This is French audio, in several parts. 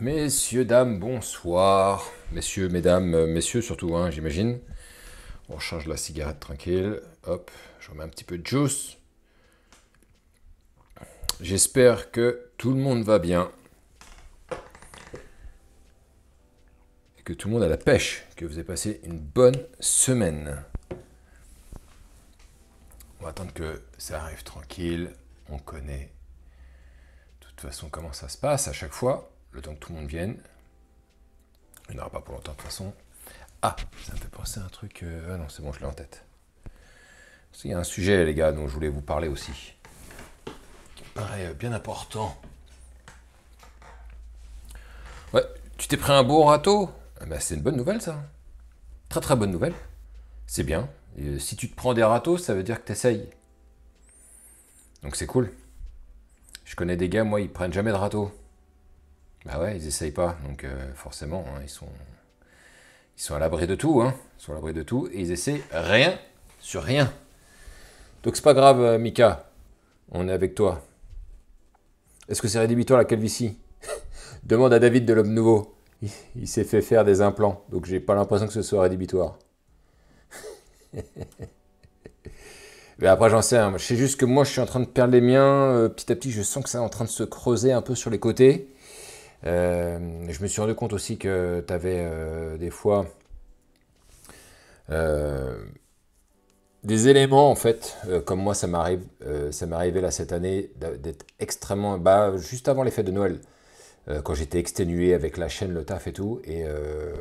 Messieurs, dames, bonsoir. Messieurs, mesdames, euh, messieurs surtout, hein, j'imagine. On change la cigarette tranquille. Hop, je remets un petit peu de juice. J'espère que tout le monde va bien. Et que tout le monde a la pêche. Que vous avez passé une bonne semaine. On va attendre que ça arrive tranquille. On connaît de toute façon comment ça se passe à chaque fois. Le temps que tout le monde vienne. Il n'y en aura pas pour longtemps de toute façon. Ah, ça me fait penser à un truc. euh, Ah non, c'est bon, je l'ai en tête. Il y a un sujet, les gars, dont je voulais vous parler aussi. Qui euh, bien important. Ouais, tu t'es pris un beau râteau? Ah C'est une bonne nouvelle, ça. Très très bonne nouvelle. C'est bien. Euh, si tu te prends des râteaux, ça veut dire que t'essayes. Donc c'est cool. Je connais des gars, moi, ils prennent jamais de râteau. Bah ouais, ils essayent pas. Donc euh, forcément, hein, ils sont. Ils sont à l'abri de tout, hein. Ils sont à l'abri de tout et ils essaient rien sur rien. Donc c'est pas grave, euh, Mika. On est avec toi. Est-ce que c'est rédhibitoire la calvitie? Demande à David de l'Homme Nouveau. Il, s'est fait faire des implants, donc j'ai pas l'impression que ce soit rédhibitoire. Mais après, j'en sais rien. Je sais juste que moi, je suis en train de perdre les miens. euh, petit à petit, je sens que c'est en train de se creuser un peu sur les côtés. Euh, je me suis rendu compte aussi que tu avais des fois euh, des éléments, en fait, euh, comme moi, ça m'arrive, euh, ça m'est arrivé là cette année d'être extrêmement. Bah, juste avant les fêtes de Noël, euh, quand j'étais exténué avec la chaîne, le taf et tout. Et euh,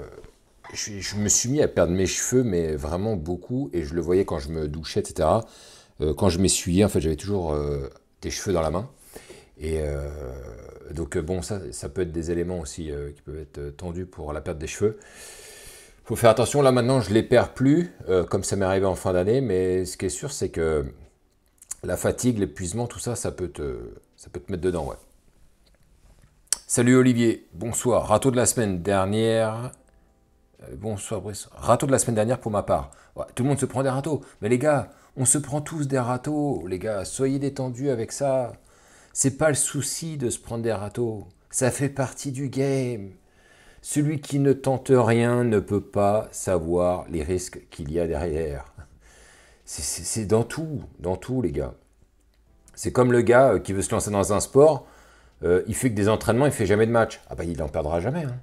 je, me suis mis à perdre mes cheveux, mais vraiment beaucoup. Et je le voyais quand je me douchais, etc. Euh, quand je m'essuyais, en fait, j'avais toujours euh, des cheveux dans la main. Et euh, donc, euh, bon, ça, ça peut être des éléments aussi euh, qui peuvent être euh, tendus pour la perte des cheveux. Faut faire attention, là maintenant, je les perds plus, comme ça m'est arrivé en fin d'année, mais ce qui est sûr, c'est que la fatigue, l'épuisement, tout ça, ça peut te, ça peut te mettre dedans, ouais. Salut Olivier, bonsoir. Râteau de la semaine dernière. Bonsoir Brice. Râteau de la semaine dernière pour ma part. Tout le monde se prend des râteaux. Mais les gars, on se prend tous des râteaux. Les gars, soyez détendus avec ça. C'est pas le souci de se prendre des râteaux. Ça fait partie du game. Celui qui ne tente rien ne peut pas savoir les risques qu'il y a derrière. C'est- dans tout, dans tout, les gars. C'est comme le gars euh, qui veut se lancer dans un sport, euh, il fait que des entraînements, il fait jamais de match. Ah bah il en perdra jamais. hein.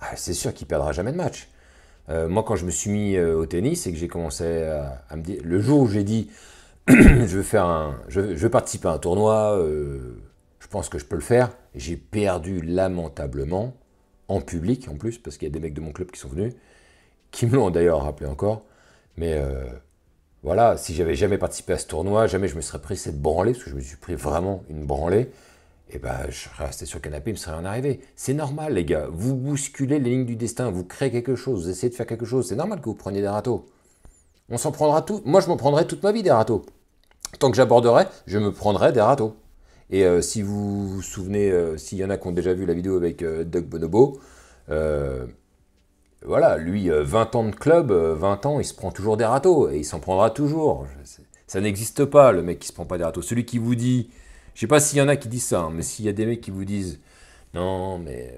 Ah, c'est sûr qu'il perdra jamais de match. Euh, moi, quand je me suis mis au tennis et que j'ai commencé à, à me dire, le jour où j'ai dit, je veux faire un, je, à un tournoi, euh, je pense que je peux le faire. J'ai perdu lamentablement en public en plus, parce qu'il y a des mecs de mon club qui sont venus, qui me l'ont d'ailleurs rappelé encore. Mais euh, voilà, si j'avais jamais participé à ce tournoi, jamais je me serais pris cette branlée, parce que je me suis pris vraiment une branlée, et ben je serais resté sur le canapé, il me serait rien arrivé. C'est normal, les gars. Vous bousculez les lignes du destin, vous créez quelque chose, vous essayez de faire quelque chose. C'est normal que vous preniez des râteaux. On s'en prendra tout. Moi, je m'en prendrai toute ma vie des râteaux. Tant que j'aborderai, je me prendrai des râteaux. Et euh, si vous vous souvenez, euh, s'il y en a qui ont déjà vu la vidéo avec euh, Doug Bonobo, voilà, lui, euh, 20 ans de club, euh, 20 ans, il se prend toujours des râteaux, et il s'en prendra toujours. Ça n'existe pas, le mec qui se prend pas des râteaux. Celui qui vous dit, je sais pas s'il y en a qui disent ça, hein, mais s'il y a des mecs qui vous disent, non, mais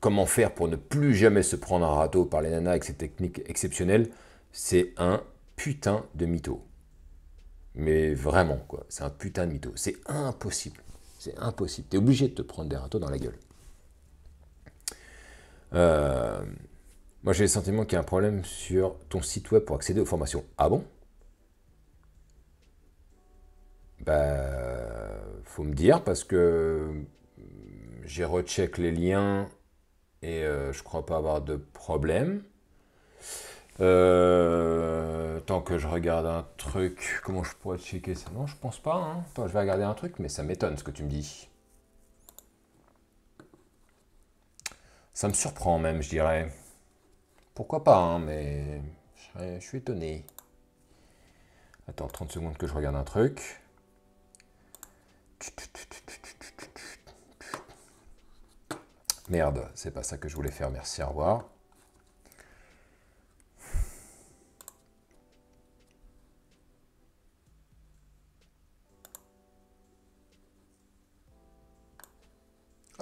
comment faire pour ne plus jamais se prendre un râteau par les nanas avec ces techniques exceptionnelles, c'est un putain de mytho. Mais vraiment, quoi. C'est un putain de mytho. C'est impossible. C'est impossible. T'es obligé de te prendre des râteaux dans la gueule. Euh, moi, j'ai le sentiment qu'il y a un problème sur ton site web pour accéder aux formations. Ah bon? Bah, faut me dire parce que j'ai recheck les liens et euh, je crois pas avoir de problème. Euh, tant que je regarde un truc, comment je pourrais checker ça? Non, je pense pas. Hein. Je vais regarder un truc, mais ça m'étonne ce que tu me dis. Ça me surprend même, je dirais. Pourquoi pas, hein, mais je suis étonné. Attends, 30 secondes que je regarde un truc. Merde, c'est pas ça que je voulais faire, merci, au revoir.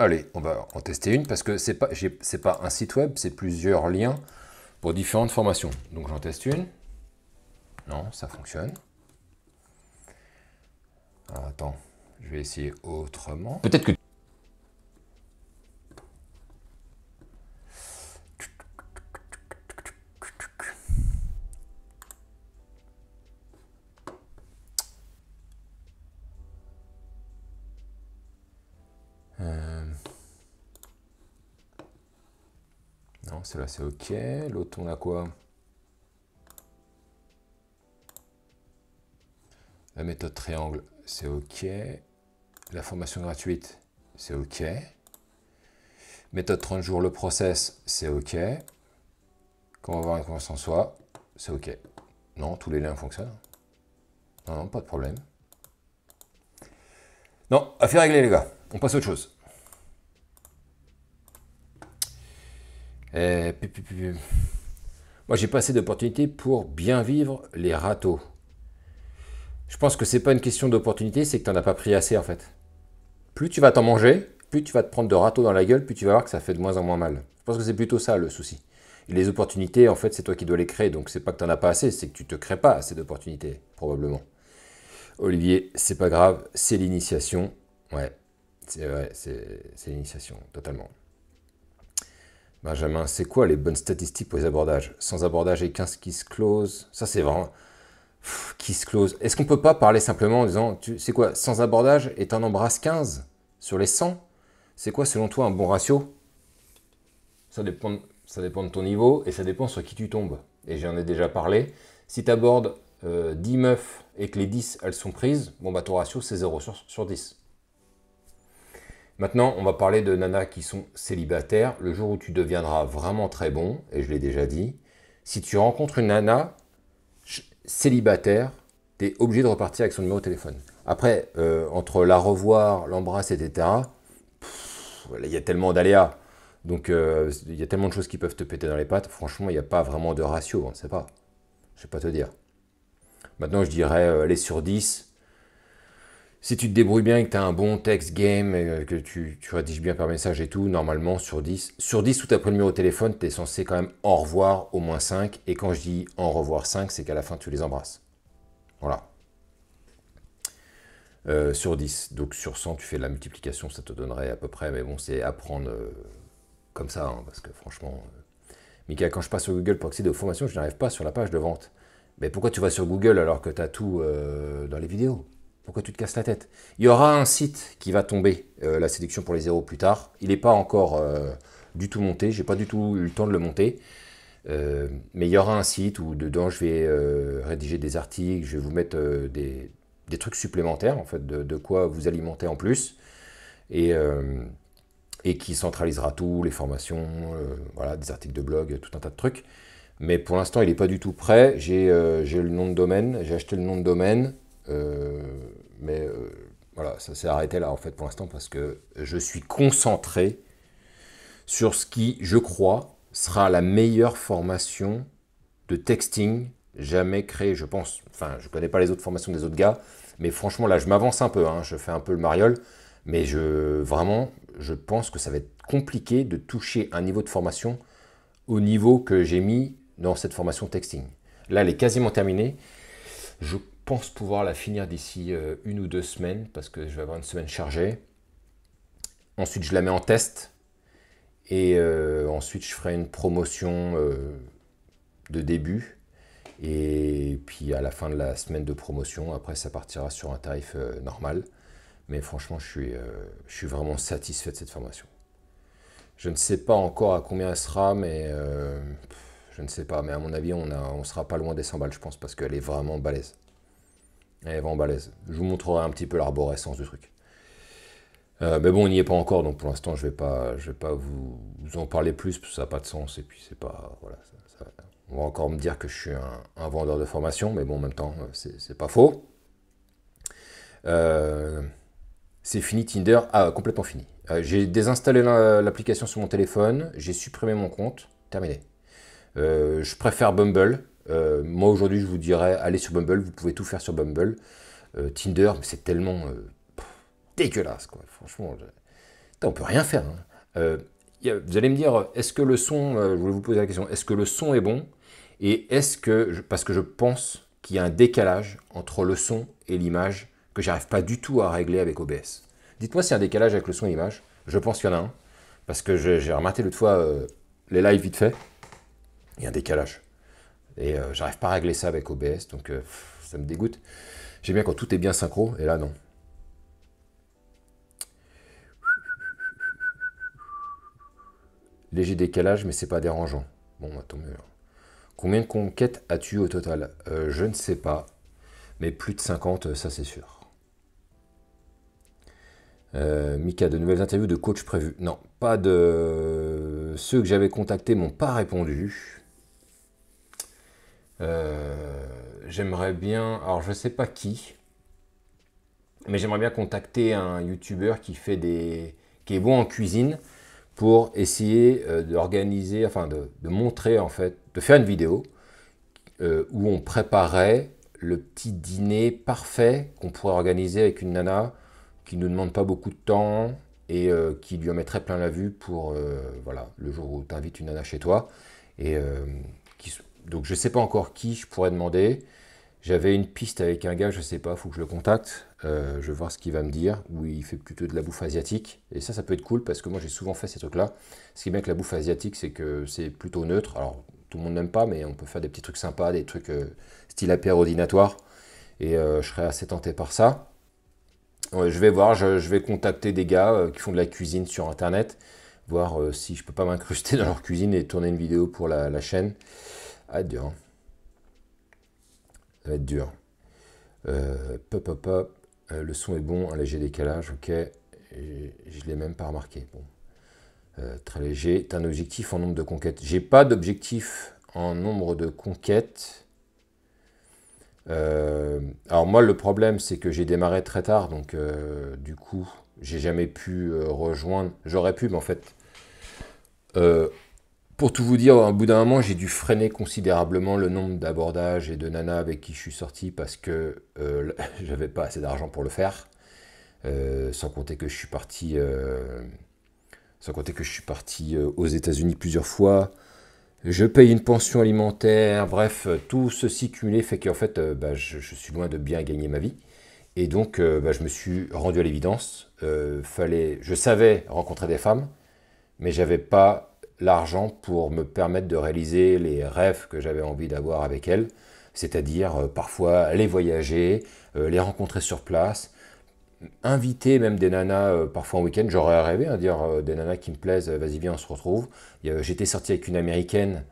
Allez, on va en tester une parce que c'est pas, pas un site web, c'est plusieurs liens pour différentes formations. Donc j'en teste une. Non, ça fonctionne. attends, je vais essayer autrement. Peut-être que celle-là c'est OK. L'autre, on a quoi? La méthode triangle, c'est OK. La formation gratuite, c'est OK. Méthode 30 jours, le process, c'est OK. Comment avoir une confiance en soi, c'est OK. Non, tous les liens fonctionnent. Non, non, pas de problème. Non, affaire réglée les gars. On passe à autre chose. Euh, Moi, j'ai pas assez d'opportunités pour bien vivre les râteaux. Je pense que c'est pas une question d'opportunité, c'est que tu n'en as pas pris assez en fait. Plus tu vas t'en manger, plus tu vas te prendre de râteaux dans la gueule, plus tu vas voir que ça fait de moins en moins mal. Je pense que c'est plutôt ça le souci. Et les opportunités, en fait, c'est toi qui dois les créer. Donc c'est pas que tu n'en as pas assez, c'est que tu te crées pas assez d'opportunités, probablement. Olivier, c'est pas grave, c'est l'initiation. Ouais, c'est c'est l'initiation, totalement. Benjamin, c'est quoi les bonnes statistiques pour les abordages? Sans abordage et 15 qui se close? Ça, c'est vraiment. qui se close. Est-ce qu'on peut pas parler simplement en disant, tu c'est quoi Sans abordage et t'en embrasses 15 sur les 100 C'est quoi, selon toi, un bon ratio? Ça dépend, ça dépend de ton niveau et ça dépend sur qui tu tombes. Et j'en ai déjà parlé. Si tu abordes 10 euh, meufs et que les 10, elles sont prises, bon, bah ton ratio, c'est 0 sur, sur 10. Maintenant, on va parler de nanas qui sont célibataires. Le jour où tu deviendras vraiment très bon, et je l'ai déjà dit, si tu rencontres une nana célibataire, tu es obligé de repartir avec son numéro de téléphone. Après, euh, entre la revoir, l'embrasser, etc., il y a tellement d'aléas. Donc, euh, il y a tellement de choses qui peuvent te péter dans les pattes. Franchement, il n'y a pas vraiment de ratio, on ne sait pas. Je ne vais pas te dire. Maintenant, je dirais, euh, aller sur 10, si tu te débrouilles bien et que tu as un bon text game, et que tu, rédiges bien par message et tout, normalement sur 10, sur 10 où tu pris le numéro de téléphone, tu es censé quand même en revoir au moins 5. Et quand je dis en revoir 5, c'est qu'à la fin tu les embrasses. Voilà. Euh, sur 10. Donc sur 100, tu fais la multiplication, ça te donnerait à peu près, mais bon, c'est apprendre euh, comme ça, hein, parce que franchement. Euh... quand je passe sur Google pour accéder aux formations, je n'arrive pas sur la page de vente. Mais pourquoi tu vas sur Google alors que tu as tout euh, dans les vidéos? Pourquoi tu te casses la tête Il y aura un site qui va tomber, euh, la sélection pour les zéros plus tard. Il n'est pas encore euh, du tout monté, j'ai pas du tout eu le temps de le monter. Euh, mais il y aura un site où dedans je vais rédiger des articles, je vais vous mettre des, trucs supplémentaires, en fait, de, quoi vous alimenter en plus. Et, qui centralisera tout, les formations, voilà, des articles de blog, tout un tas de trucs. Mais pour l'instant, il n'est pas du tout prêt. J'ai le nom de domaine, j'ai acheté le nom de domaine. Mais euh, voilà, ça s'est arrêté là en fait pour l'instant parce que je suis concentré sur ce qui, je crois, sera la meilleure formation de texting jamais créée, je pense. Enfin, je connais pas les autres formations des autres gars, mais franchement là, je m'avance un peu, hein, je fais un peu le mariole, mais je vraiment, je pense que ça va être compliqué de toucher un niveau de formation au niveau que j'ai mis dans cette formation texting. Là, elle est quasiment terminée. Je pense pouvoir la finir d'ici euh, une ou deux semaines parce que je vais avoir une semaine chargée. Ensuite, je la mets en test et euh, ensuite, je ferai une promotion euh, de début. Et puis à la fin de la semaine de promotion, après, ça partira sur un tarif normal. Mais franchement, je suis, je suis vraiment satisfait de cette formation. Je ne sais pas encore à combien elle sera, mais je ne sais pas. Mais à mon avis, on ne on sera pas loin des 100 balles, je pense, parce qu'elle est vraiment balèze. Est vraiment balèze. Je vous montrerai un petit peu l'arborescence du truc. Euh, mais bon, on n'y est pas encore, donc pour l'instant, je vais pas, je vais pas vous, en parler plus, parce que ça n'a pas de sens, et puis c'est pas, voilà, on va encore me dire que je suis un, vendeur de formation, mais bon, en même temps, euh, c'est pas faux. Euh, c'est fini Tinder, ah, complètement fini. j'ai désinstallé l'application sur mon téléphone, j'ai supprimé mon compte, terminé. je préfère Bumble, euh, moi aujourd'hui, je vous dirais, allez sur Bumble, vous pouvez tout faire sur Bumble. Euh, Tinder, c'est tellement euh, dégueulasse, quoi. Franchement, on peut rien faire. Hein. vous allez me dire, est-ce que le son, je voulais vous poser la question, est-ce que le son est bon? Et est-ce que, parce que je pense qu'il y a un décalage entre le son et l'image que j'arrive pas du tout à régler avec OBS. Dites-moi s'il y a un décalage avec le son et l'image. Je pense qu'il y en a un. Parce que j'ai remarqué l'autre fois les lives vite fait. Il y a un décalage. Et euh, j'arrive pas à régler ça avec OBS. Donc euh, ça me dégoûte. J'aime bien quand tout est bien synchro. Et là, non. Léger décalage, mais c'est pas dérangeant. Bon, tant mieux. Combien de conquêtes as-tu au total? Je ne sais pas. Mais plus de 50, ça c'est sûr. Euh, Mika, de nouvelles interviews de coach prévues? Non, pas de. Ceux que j'avais contactés m'ont pas répondu. Euh, j'aimerais bien. Alors, je sais pas qui. Mais j'aimerais bien contacter un YouTuber qui fait des. qui est bon en cuisine pour essayer euh, d'organiser, enfin de, montrer en fait, de faire une vidéo où on préparait le petit dîner parfait qu'on pourrait organiser avec une nana qui ne demande pas beaucoup de temps et euh, qui lui en mettrait plein la vue pour euh, voilà, le jour où tu invites une nana chez toi. Et, euh, donc je ne sais pas encore qui je pourrais demander. J'avais une piste avec un gars, je ne sais pas, il faut que je le contacte. je vais voir ce qu'il va me dire. Ou il fait plutôt de la bouffe asiatique. Et ça, ça peut être cool parce que moi j'ai souvent fait ces trucs-là. Ce qui est bien avec la bouffe asiatique, c'est que c'est plutôt neutre. Alors tout le monde n'aime pas, mais on peut faire des petits trucs sympas, des trucs style apéro-ordinatoire. Et je serais assez tenté par ça je vais voir, je, vais contacter des gars euh, qui font de la cuisine sur internet, voir euh, si je peux pas m'incruster dans leur cuisine et tourner une vidéo pour la, chaîne. Être dur. Hein. Ça va être dur. Euh, pop, pop. le son est bon, un léger décalage, ok. je l'ai même pas remarqué. Bon. très léger. Tu un objectif en nombre de conquêtes. J'ai pas d'objectif en nombre de conquêtes. Euh, alors moi, le problème, c'est que j'ai démarré très tard, donc euh, du coup, j'ai jamais pu euh, rejoindre. J'aurais pu, mais en fait, pour tout vous dire, au bout d'un moment, j'ai dû freiner considérablement le nombre d'abordages et de nanas avec qui je suis sorti parce que j'avais pas assez d'argent pour le faire. sans compter que je suis parti, sans compter que je suis parti aux États-Unis plusieurs fois je paye une pension alimentaire, bref, tout ceci cumulé fait qu'en fait, euh, bah, je, suis loin de bien gagner ma vie. Et donc, euh, bah, je me suis rendu à l'évidence. Euh, fallait, je savais rencontrer des femmes, mais j'avais pas l'argent pour me permettre de réaliser les rêves que j'avais envie d'avoir avec elles, c'est-à-dire parfois aller voyager, les rencontrer sur place, inviter même des nanas euh, parfois en week-end. J'aurais rêvé, à hein, dire euh, des nanas qui me plaisent, euh, vas-y viens, on se retrouve. J'étais sorti avec une américaine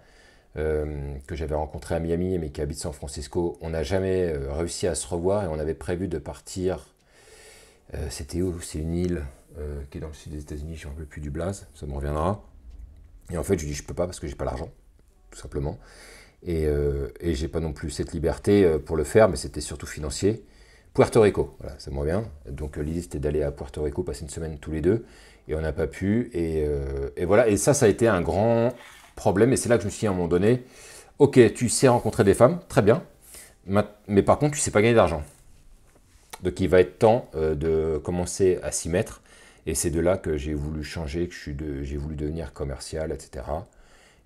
que j'avais rencontrée à Miami, mais qui habite San Francisco. On n'a jamais réussi à se revoir et on avait prévu de partir. C'était où? C'est une île qui est dans le sud des États-Unis, je ne me plus du blaze, ça me reviendra. Et en fait, je dis, je peux pas parce que j'ai pas l'argent, tout simplement. Et, et j'ai pas non plus cette liberté pour le faire, mais c'était surtout financier. Puerto Rico, voilà, ça me revient. Donc euh, l'idée c'était d'aller à Puerto Rico, passer une semaine tous les deux, et on n'a pas pu. Euh, et, voilà, et ça, ça a été un grand problème, et c'est là que je me suis dit à un moment donné, ok, tu sais rencontrer des femmes, très bien, mais par contre, tu sais pas gagner d'argent. Donc il va être temps euh, de commencer à s'y mettre, et c'est de là que j'ai voulu changer, que j'ai voulu devenir commercial, etc.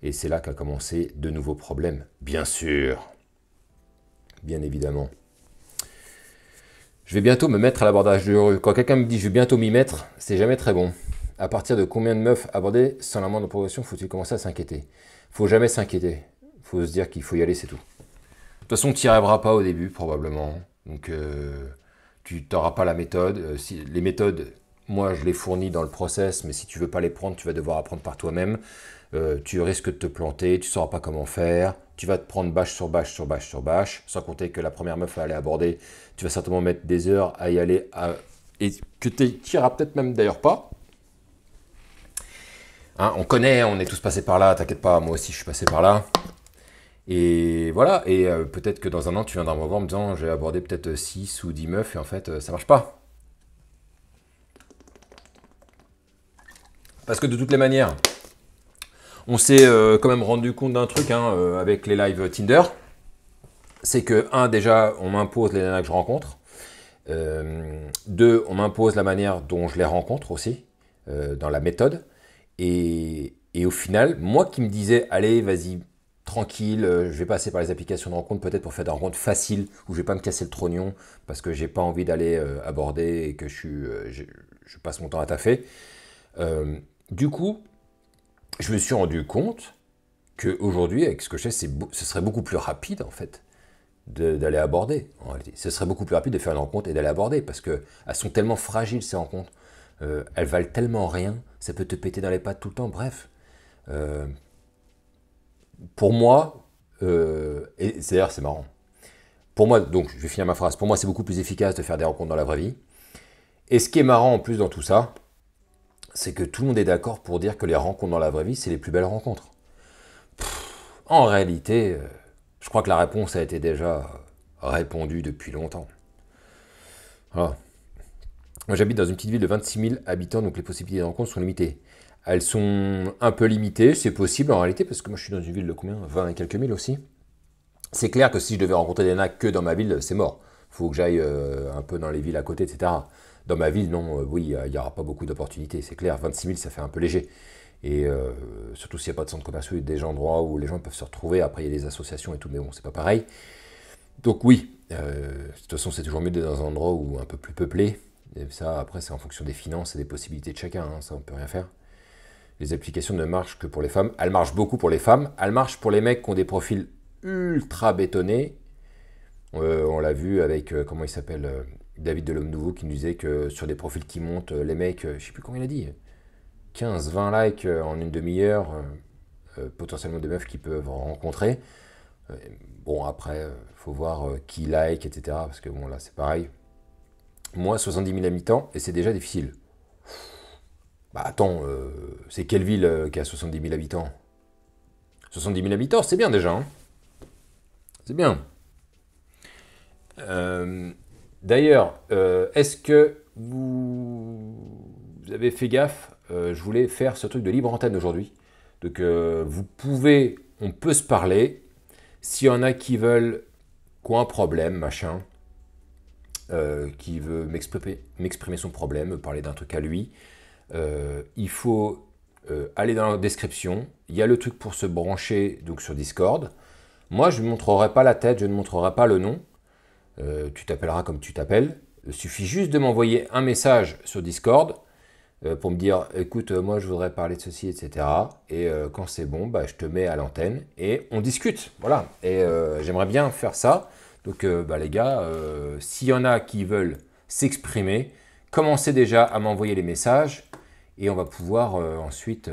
Et c'est là qu'a commencé de nouveaux problèmes, bien sûr, bien évidemment. Je vais bientôt me mettre à l'abordage de rue. Quand quelqu'un me dit je vais bientôt m'y mettre, c'est jamais très bon. À partir de combien de meufs aborder sans la moindre progression faut-il commencer à s'inquiéter? Faut jamais s'inquiéter. Faut se dire qu'il faut y aller, c'est tout. De toute façon, tu n'y arriveras pas au début, probablement. Donc, euh, tu n'auras pas la méthode. Euh, si, les méthodes, moi, je les fournis dans le process, mais si tu veux pas les prendre, tu vas devoir apprendre par toi-même. Euh, tu risques de te planter, tu sauras pas comment faire, tu vas te prendre bâche sur bâche sur bâche sur bâche, sans compter que la première meuf à aller aborder, tu vas certainement mettre des heures à y aller, et que tu n'iras peut-être même d'ailleurs pas. Hein, on connaît, on est tous passés par là, t'inquiète pas, moi aussi je suis passé par là. Et voilà, et euh, peut-être que dans un an, tu viendras me voir en me disant j'ai abordé peut-être 6 ou 10 meufs et en fait, euh, ça marche pas. Parce que de toutes les manières, on s'est euh, quand même rendu compte d'un truc hein, euh, avec les lives Tinder. C'est que, un, déjà, on m'impose les nanas que je rencontre. Euh, deux, on m'impose la manière dont je les rencontre aussi. dans la méthode. Et, au final, moi qui me disais, allez, vas-y, tranquille, je vais passer par les applications de rencontre peut-être pour faire des rencontres faciles où je vais pas me casser le trognon parce que j'ai pas envie d'aller aborder et que je, suis, je, passe mon temps à taffer. Du coup, je me suis rendu compte qu'aujourd'hui, avec ce que je sais, ce serait beaucoup plus rapide en fait d'aller aborder. En réalité. Ce serait beaucoup plus rapide de faire une rencontre et d'aller aborder parce qu'elles sont tellement fragiles ces rencontres. Euh, elles valent tellement rien, ça peut te péter dans les pattes tout le temps. Bref, euh, pour moi, euh, et c'est d'ailleurs c'est marrant. Pour moi, donc je vais finir ma phrase. Pour moi, c'est beaucoup plus efficace de faire des rencontres dans la vraie vie. Et ce qui est marrant en plus dans tout ça, c'est que tout le monde est d'accord pour dire que les rencontres dans la vraie vie, c'est les plus belles rencontres. en réalité, euh, je crois que la réponse a été déjà répondue depuis longtemps. Moi, j'habite dans une petite ville de 26 000 habitants, donc les possibilités de rencontres sont limitées. Elles sont un peu limitées, c'est possible en réalité, parce que moi je suis dans une ville de combien? 20 et quelques mille aussi. C'est clair que si je devais rencontrer des nains que dans ma ville, c'est mort. Faut que j'aille euh, un peu dans les villes à côté, etc. Dans ma ville, non, euh, oui, il n'y aura pas beaucoup d'opportunités, c'est clair. 26 000, ça fait un peu léger. Et euh, surtout s'il n'y a pas de centre commercial, des endroits où les gens peuvent se retrouver. Après, il y a des associations et tout, mais bon, c'est pas pareil. Donc oui, euh, de toute façon, c'est toujours mieux d'être dans un endroit où un peu plus peuplé. Et ça, après, c'est en fonction des finances et des possibilités de chacun. Hein, ça, on peut rien faire. Les applications ne marchent que pour les femmes. Elles marchent beaucoup pour les femmes. Elles marchent pour les mecs qui ont des profils ultra bétonnés. on l'a vu avec, comment il s'appelle David de l'Homme Nouveau qui nous disait que sur des profils qui montent, euh, les mecs, euh, je sais plus combien il a dit, 15, 20 likes euh, en une demi-heure, potentiellement des meufs qui peuvent rencontrer. bon, après, faut voir qui like, etc. Parce que bon, là, c'est pareil. Moi, 70 000 habitants, et c'est déjà difficile. Bah attends, c'est quelle ville qui a 70 000 habitants? 70 000 habitants, c'est bien déjà. Hein c'est bien. D'ailleurs, euh, est-ce que vous, avez fait gaffe euh, Je voulais faire ce truc de libre antenne aujourd'hui. Donc euh, vous pouvez, on peut se parler. S'il y en a qui veulent, quoi un problème, machin, qui veut m'exprimer son problème, parler d'un truc à lui, il faut aller dans la description. Il y a le truc pour se brancher donc sur Discord. Moi, je ne montrerai pas la tête, je ne montrerai pas le nom. Euh, tu t'appelleras comme tu t'appelles. Il suffit juste de m'envoyer un message sur Discord euh, pour me dire écoute, euh, moi je voudrais parler de ceci, etc. Et quand c'est bon, bah, je te mets à l'antenne et on discute. Voilà. Et j'aimerais bien faire ça. Donc bah, les gars, s'il y en a qui veulent s'exprimer, commencez déjà à m'envoyer les messages et on va pouvoir ensuite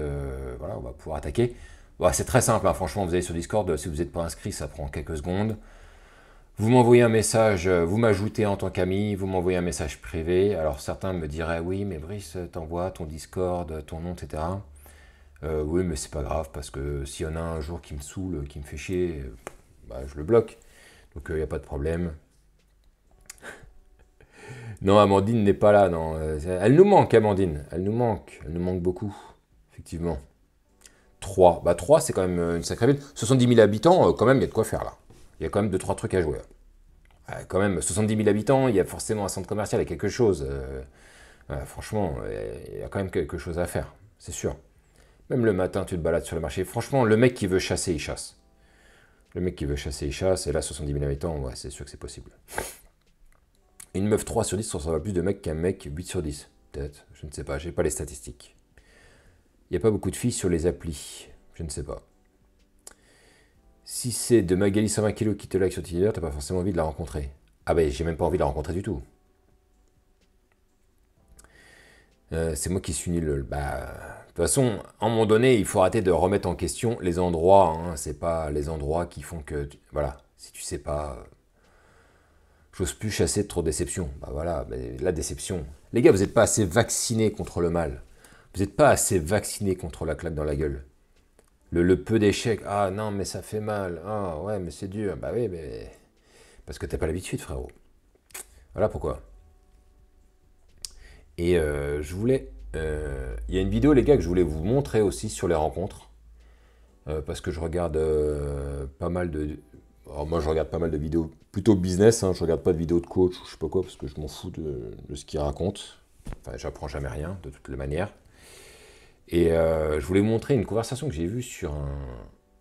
voilà, on va pouvoir attaquer. Bah, c'est très simple, hein. franchement, vous allez sur Discord, si vous n'êtes pas inscrit, ça prend quelques secondes. Vous m'envoyez un message, euh, vous m'ajoutez en tant qu'ami, vous m'envoyez un message privé. Alors certains me diraient oui, mais Brice, t'envoies ton Discord, ton nom, etc. Euh, oui, mais c'est pas grave parce que s'il y en a un jour qui me saoule, qui me fait chier, bah, je le bloque. Donc il euh, n'y a pas de problème. non, Amandine n'est pas là. Non, elle nous manque, Amandine. Elle nous manque. Elle nous manque beaucoup, effectivement. 3. Bah 3, c'est quand même une sacrée ville. 70 000 habitants, quand même, il y a de quoi faire là il y a quand même 2-3 trucs à jouer. quand même, 70 000 habitants, il y a forcément un centre commercial, il y a quelque chose. Euh, franchement, il y a quand même quelque chose à faire, c'est sûr. Même le matin, tu te balades sur le marché. Franchement, le mec qui veut chasser, il chasse. Le mec qui veut chasser, il chasse. Et là, 70 000 habitants, ouais, c'est sûr que c'est possible. Une meuf 3 sur 10 ça plus de mecs qu'un mec 8 sur 10. Peut-être, je ne sais pas, j'ai pas les statistiques. Il n'y a pas beaucoup de filles sur les applis. Je ne sais pas. Si c'est de Magali 120 kg qui te like sur Tinder, t'as pas forcément envie de la rencontrer. Ah ben j'ai même pas envie de la rencontrer du tout. Euh, c'est moi qui suis nul. Bah, de toute façon, à un moment donné, il faut arrêter de remettre en question les endroits. Hein. C'est pas les endroits qui font que. Voilà, si tu sais pas. Euh, j'ose plus chasser de trop de déception. Bah voilà, la déception. Les gars, vous n'êtes pas assez vaccinés contre le mal. Vous n'êtes pas assez vaccinés contre la claque dans la gueule. Le, peu d'échecs, ah non, mais ça fait mal, ah ouais, mais c'est dur. Bah oui, mais. Parce que t'as pas l'habitude, frérot. Voilà pourquoi. Et euh, je voulais. Euh, il y a une vidéo, les gars, que je voulais vous montrer aussi sur les rencontres. Euh, parce que je regarde pas mal de. Alors moi, je regarde pas mal de vidéos plutôt business. Hein, je regarde pas de vidéos de coach ou je sais pas quoi, parce que je m'en fous de, ce qu'ils racontent. Enfin, j'apprends jamais rien, de toutes les manières. Et euh, je voulais vous montrer une conversation que j'ai vue sur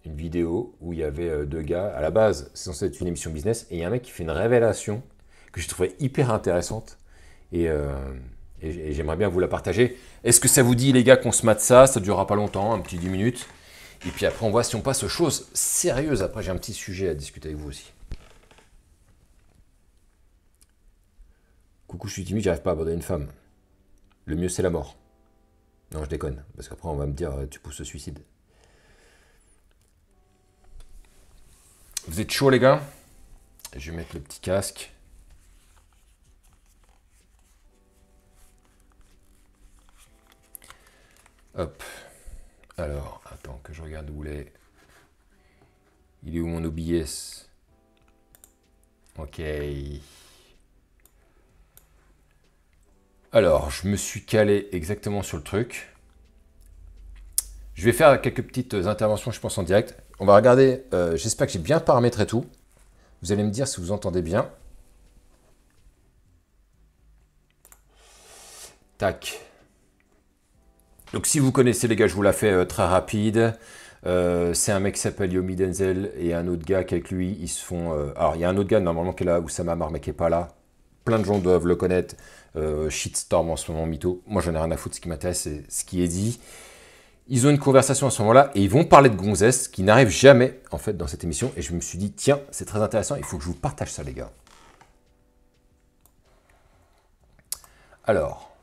une vidéo où il y avait euh, deux gars. À la base, c'est censé être une émission business, et il y a un mec qui fait une révélation que je trouvais hyper intéressante. Et, euh, j'aimerais bien vous la partager. Est-ce que ça vous dit, les gars, qu'on se mate ça? Ça durera pas longtemps, un petit 10 minutes. Et puis après, on voit si on passe aux choses sérieuses. Après, j'ai un petit sujet à discuter avec vous aussi. Coucou, je suis timide, j'arrive pas à aborder une femme. Le mieux, c'est la mort. Non, je déconne, parce qu'après, on va me dire, euh, tu pousses au suicide. Vous êtes chaud, les gars? Je vais mettre le petit casque. Hop. Alors, attends que je regarde où il est. Il est où mon OBS Ok. Alors, je me suis calé exactement sur le truc. Je vais faire quelques petites interventions, je pense, en direct. On va regarder, euh, j'espère que j'ai bien paramétré tout. Vous allez me dire si vous entendez bien. Tac. Donc si vous connaissez les gars, je vous la fais euh, très rapide. Euh, c'est un mec qui s'appelle Yomi Denzel et un autre gars qui avec lui, ils se font... alors il y a un autre gars normalement qui est là, Oussama Mar, mais qui n'est pas là. Plein de gens doivent le connaître. shitstorm en ce moment, mytho. Moi j'en ai rien à foutre, ce qui m'intéresse c'est ce qui est dit. Ils ont une conversation à ce moment-là et ils vont parler de gonzesse qui n'arrive jamais en fait dans cette émission. Et je me suis dit, tiens, c'est très intéressant, il faut que je vous partage ça les gars. Alors,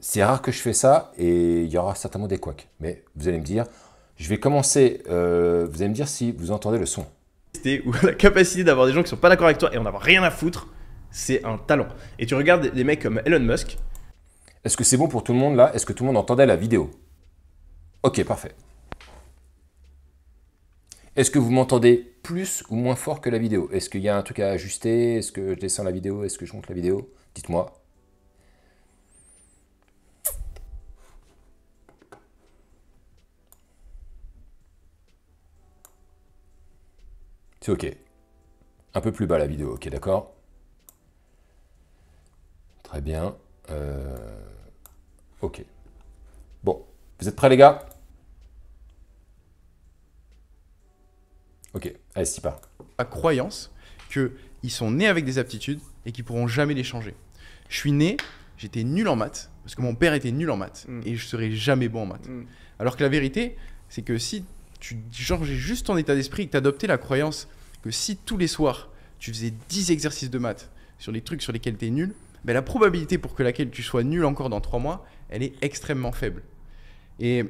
c'est rare que je fais ça et il y aura certainement des couacs. Mais vous allez me dire, je vais commencer, euh, vous allez me dire si vous entendez le son. Ou la capacité d'avoir des gens qui sont pas d'accord avec toi et en avoir rien à foutre, c'est un talent. Et tu regardes des mecs comme Elon Musk, est-ce que c'est bon pour tout le monde là? Est-ce que tout le monde entendait la vidéo? Ok, parfait. Est-ce que vous m'entendez plus ou moins fort que la vidéo? Est-ce qu'il y a un truc à ajuster? Est-ce que je descends la vidéo? Est-ce que je monte la vidéo? Dites-moi. C'est ok. Un peu plus bas la vidéo, ok, d'accord Très bien. Euh... Ok. Bon, vous êtes prêts les gars? Ok, allez, c'est pas. La croyance qu'ils sont nés avec des aptitudes et qu'ils pourront jamais les changer. Je suis né, j'étais nul en maths, parce que mon père était nul en maths, mm. et je serai jamais bon en maths. Mm. Alors que la vérité, c'est que si tu changeais juste ton état d'esprit et que tu adoptais la croyance que si tous les soirs, tu faisais 10 exercices de maths sur les trucs sur lesquels tu es nul, ben la probabilité pour que laquelle tu sois nul encore dans 3 mois, elle est extrêmement faible. Et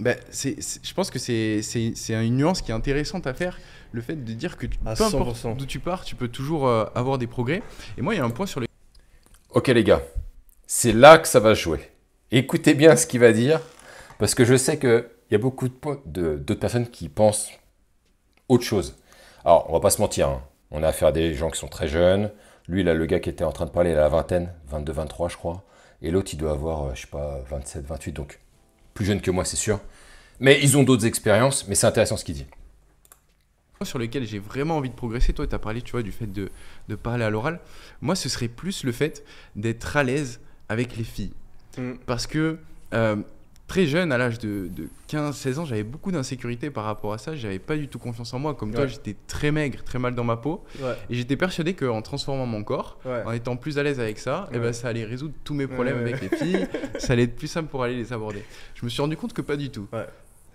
ben, je pense que c'est une nuance qui est intéressante à faire, le fait de dire que tu, peu importe d'où tu pars, tu peux toujours euh, avoir des progrès. Et moi, il y a un point sur le... Ok les gars, c'est là que ça va jouer. Écoutez bien ce qu'il va dire, parce que je sais qu'il y a beaucoup d'autres de, personnes qui pensent autre chose. Alors, on va pas se mentir, hein. on a affaire à des gens qui sont très jeunes. Lui, là, le gars qui était en train de parler, il a la vingtaine, 22, 23, je crois. Et l'autre, il doit avoir, euh, je sais pas, 27, 28, donc plus jeune que moi, c'est sûr. Mais ils ont d'autres expériences, mais c'est intéressant ce qu'il dit. Sur lequel j'ai vraiment envie de progresser, toi, tu as parlé, tu vois, du fait de, de parler à l'oral. Moi, ce serait plus le fait d'être à l'aise avec les filles. Mm. Parce que euh, très jeune, à l'âge de, 15-16 ans, j'avais beaucoup d'insécurité par rapport à ça. J'avais pas du tout confiance en moi. Comme toi, j'étais très maigre, très mal dans ma peau. Et j'étais persuadé qu'en transformant mon corps, en étant plus à l'aise avec ça, et eh ben, ça allait résoudre tous mes problèmes avec les filles. ça allait être plus simple pour aller les aborder. Je me suis rendu compte que pas du tout.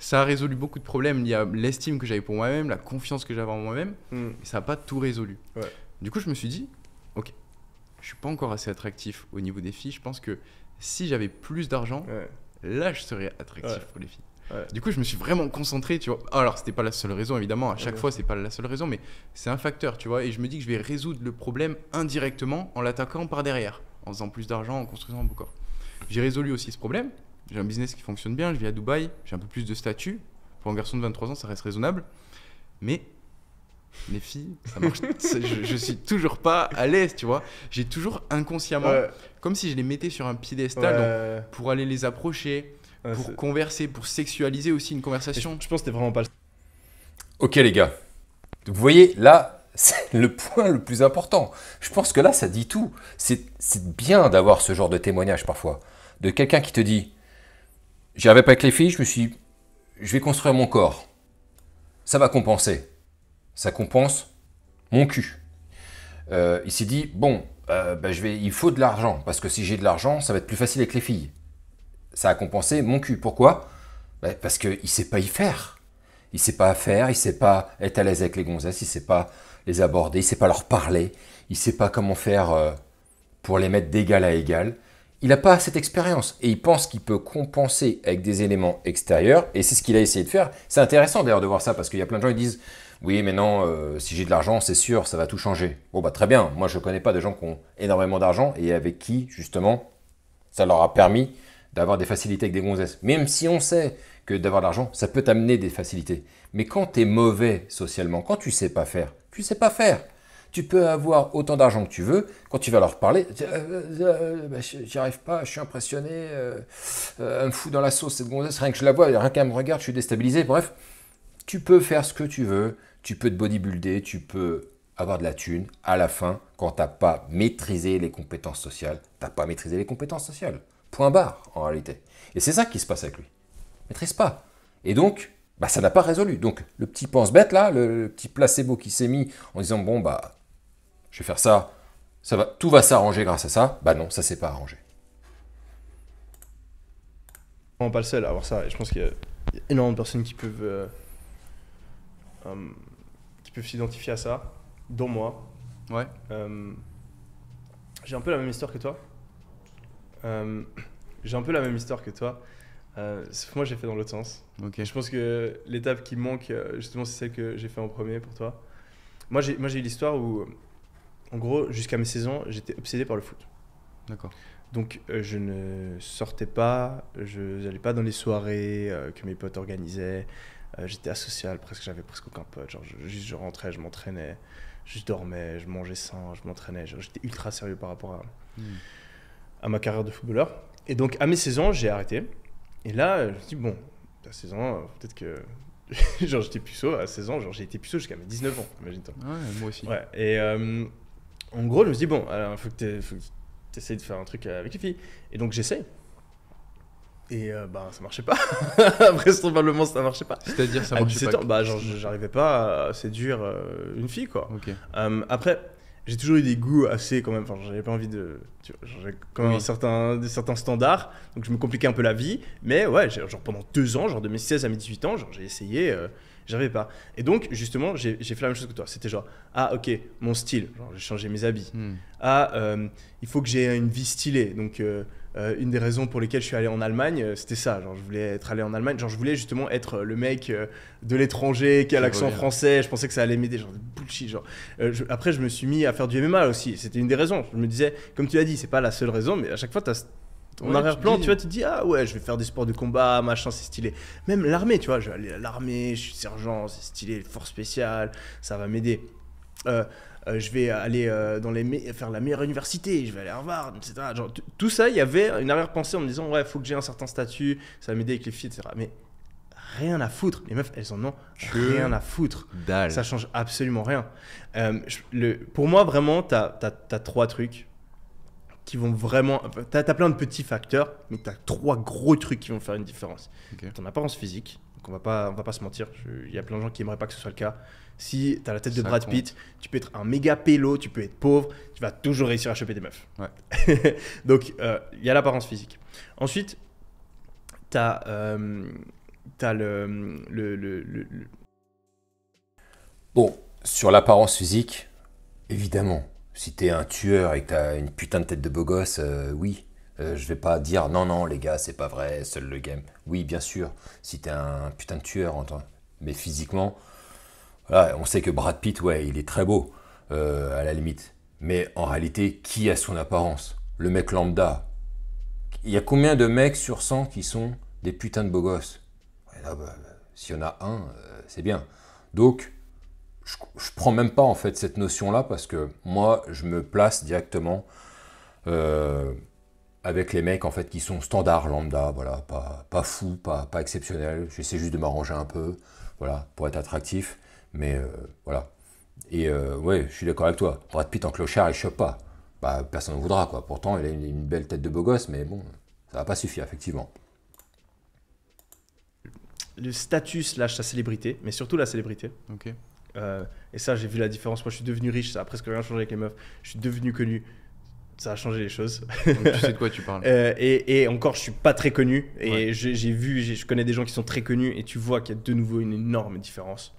Ça a résolu beaucoup de problèmes. Il y a l'estime que j'avais pour moi-même, la confiance que j'avais en moi-même. Hmm. ça n'a pas tout résolu. Du coup, je me suis dit, ok, je suis pas encore assez attractif au niveau des filles. Je pense que si j'avais plus d'argent, là je serais attractif pour les filles. Du coup, je me suis vraiment concentré, tu vois. Alors, c'était pas la seule raison, évidemment. À chaque fois, c'est pas la seule raison, mais c'est un facteur, tu vois. Et je me dis que je vais résoudre le problème indirectement en l'attaquant par derrière, en faisant plus d'argent, en construisant un beau corps. J'ai résolu aussi ce problème. J'ai un business qui fonctionne bien. Je vis à Dubaï. J'ai un peu plus de statut. Pour un garçon de 23 ans, ça reste raisonnable. Mais les filles, ça marche. je, je, suis toujours pas à l'aise, tu vois. J'ai toujours inconsciemment, comme si je les mettais sur un piédestal pour aller les approcher, pour converser, pour sexualiser aussi une conversation. Je, pense que c'était vraiment pas. Ok les gars, vous voyez là, c'est le point le plus important. Je pense que là, ça dit tout. C'est bien d'avoir ce genre de témoignage parfois. de quelqu'un qui te dit J'y arrivais pas avec les filles, je me suis je vais construire mon corps. Ça va compenser. Ça compense mon cul. Euh, il s'est dit Bon, euh, vais, il faut de l'argent, parce que si j'ai de l'argent, ça va être plus facile avec les filles. Ça a compensé mon cul. Pourquoi? Ben, Parce qu'il ne sait pas y faire. Il sait pas faire, il sait pas être à l'aise avec les gonzesses, il sait pas les aborder, il sait pas leur parler, il sait pas comment faire euh, pour les mettre d'égal à égal. Il n'a pas cette expérience et il pense qu'il peut compenser avec des éléments extérieurs et c'est ce qu'il a essayé de faire. C'est intéressant d'ailleurs de voir ça parce qu'il y a plein de gens qui disent oui mais non, euh, si j'ai de l'argent c'est sûr, ça va tout changer. Bon bah très bien, moi je ne connais pas de gens qui ont énormément d'argent et avec qui justement ça leur a permis d'avoir des facilités avec des gonzesses. Même si on sait que d'avoir de l'argent, ça peut t'amener des facilités. Mais quand tu es mauvais socialement, quand tu sais pas faire, tu sais pas faire. Tu peux avoir autant d'argent que tu veux, quand tu vas leur parler, euh, euh, euh bah, j'y arrive pas, je suis impressionné, euh, un me fout dans la sauce cette gonzesse, rien que je la vois, rien qu'elle me regarde, je suis déstabilisé. Bref, tu peux faire ce que tu veux, tu peux te bodybuilder, tu peux avoir de la thune à la fin quand tu n'as pas maîtrisé les compétences sociales. Tu n'as pas maîtrisé les compétences sociales. Point barre, en réalité. Et c'est ça qui se passe avec lui maîtrise pas. Et donc, bah, ça n'a pas résolu. Donc, le petit pense-bête, là, le, petit placebo qui s'est mis en disant, bon, bah, je vais faire ça, ça va, tout va s'arranger grâce à ça, bah non, ça s'est pas arrangé. On pas le seul à avoir ça. Je pense qu'il y, a énormément de personnes qui peuvent, euh, hum, qui peuvent s'identifier à ça, dont moi. Ouais. Hum, j'ai un peu la même histoire que toi. Hum, j'ai un peu la même histoire que toi. Euh, moi, j'ai fait dans l'autre sens. Ok. Je pense que l'étape qui manque, euh, justement, c'est celle que j'ai fait en premier pour toi. Moi, j'ai, moi, j'ai eu l'histoire où, en gros, jusqu'à mes 16 ans, j'étais obsédé par le foot. D'accord. Donc, euh, je ne sortais pas, je n'allais pas dans les soirées que mes potes organisaient. J'étais asocial, presque, j'avais presque aucun pote. Genre, je, juste, je rentrais, je m'entraînais, je dormais, je mangeais sain, je m'entraînais. j'étais ultra sérieux par rapport à, hmm. à ma carrière de footballeur. Et donc, à mes 16 ans, j'ai arrêté. Et là, je me dis, bon, à 16 ans, peut-être que. genre, j'étais puceau à 16 ans, genre, j'ai été puceau jusqu'à mes 19 ans, imagine-toi. Ouais, moi aussi. Ouais, et euh, en gros, je me dis, bon, il faut que tu essayes de faire un truc avec les filles. Et donc, j'essaye. Et euh, bah, ça marchait pas. Vraisemblablement, ça marchait pas. C'est-à-dire, ça marchait pas. Ans, bah, j'arrivais pas à séduire euh, une fille, quoi. Ok. après, j'ai toujours eu des goûts assez quand même. Enfin, j'avais pas envie de. J'avais quand même certains, certains standards, donc je me compliquais un peu la vie. Mais ouais, genre pendant deux ans, genre de mes 16 à mes 18 ans, j'ai essayé, euh, j'arrivais pas. Et donc, justement, j'ai fait la même chose que toi. C'était genre, ah ok, mon style, j'ai changé mes habits. Hmm. Ah, euh, il faut que j'ai une vie stylée. Donc, euh, euh, une des raisons pour lesquelles je suis allé en Allemagne, euh, c'était ça. Genre, je voulais être allé en Allemagne. Genre, je voulais justement être le mec euh, de l'étranger qui a l'accent français. Je pensais que ça allait m'aider. Genre, bullshit. Genre. après, je me suis mis à faire du MMA aussi. C'était une des raisons. Je me disais, comme tu l'as dit, c'est pas la seule raison, mais à chaque fois, tu as ton arrière-plan, tu, vois, tu te dis, ah ouais, je vais faire des sports de combat, machin, c'est stylé. Même l'armée, tu vois, je vais aller à l'armée, je suis sergent, c'est stylé, force spéciale, ça va m'aider. Euh, euh, je vais aller euh, dans les faire la meilleure université, je vais aller à Harvard, etc. Genre, tout ça, il y avait une arrière-pensée en me disant, ouais, il faut que j'ai un certain statut, ça va m'aider avec les filles, etc. Mais rien à foutre. Les meufs, elles en ont rien à foutre. Dalle. Ça change absolument rien. Euh, le, pour moi, vraiment, tu as, as, trois trucs qui vont vraiment. Tu as, plein de petits facteurs, mais tu as trois gros trucs qui vont faire une différence. Ton apparence physique, donc on va pas, on va pas se mentir. Il y a plein de gens qui aimeraient pas que ce soit le cas. Si tu as la tête de Brad Pitt, tu peux être un méga pélo, tu peux être pauvre, tu vas toujours réussir à choper des meufs. Ouais. Donc, euh, il y a l'apparence physique. Ensuite, tu as, euh, le, le, le, Bon, sur l'apparence physique, évidemment. Si tu es un tueur et que tu as une putain de tête de beau gosse, euh, oui. je vais pas dire non, non, les gars, c'est pas vrai, seul le game. Oui, bien sûr, si tu es un putain de tueur, mais physiquement, on sait que Brad Pitt, ouais, il est très beau, euh, à la limite. Mais en réalité, qui a son apparence? Le mec lambda. Il y a combien de mecs sur 100 qui sont des putains de beaux gosses? Bah, y en a un, euh, c'est bien. Donc, je, prends même pas en fait cette notion-là parce que moi, je me place directement euh, avec les mecs en fait qui sont standards lambda, voilà, pas, pas fou, pas, pas exceptionnel. J'essaie juste de m'arranger un peu, voilà, pour être attractif. Mais euh, voilà. Et euh, ouais, je suis d'accord avec toi. Brad Pitt en clochard, il chope pas. Bah, personne ne voudra, quoi. Pourtant, il a une, belle tête de beau gosse, mais bon, Ça va pas suffire, effectivement. Le statut slash sa célébrité, mais surtout la célébrité. Ok. Euh, et ça, j'ai vu la différence. Moi, je suis devenu riche, ça a presque rien changé avec les meufs. Je suis devenu connu. Ça a changé les choses. Donc, tu sais de quoi tu parles. Euh, et, et encore, je suis pas très connu. Et j'ai j'ai vu, je connais des gens qui sont très connus. Et tu vois qu'il y a de nouveau une énorme différence.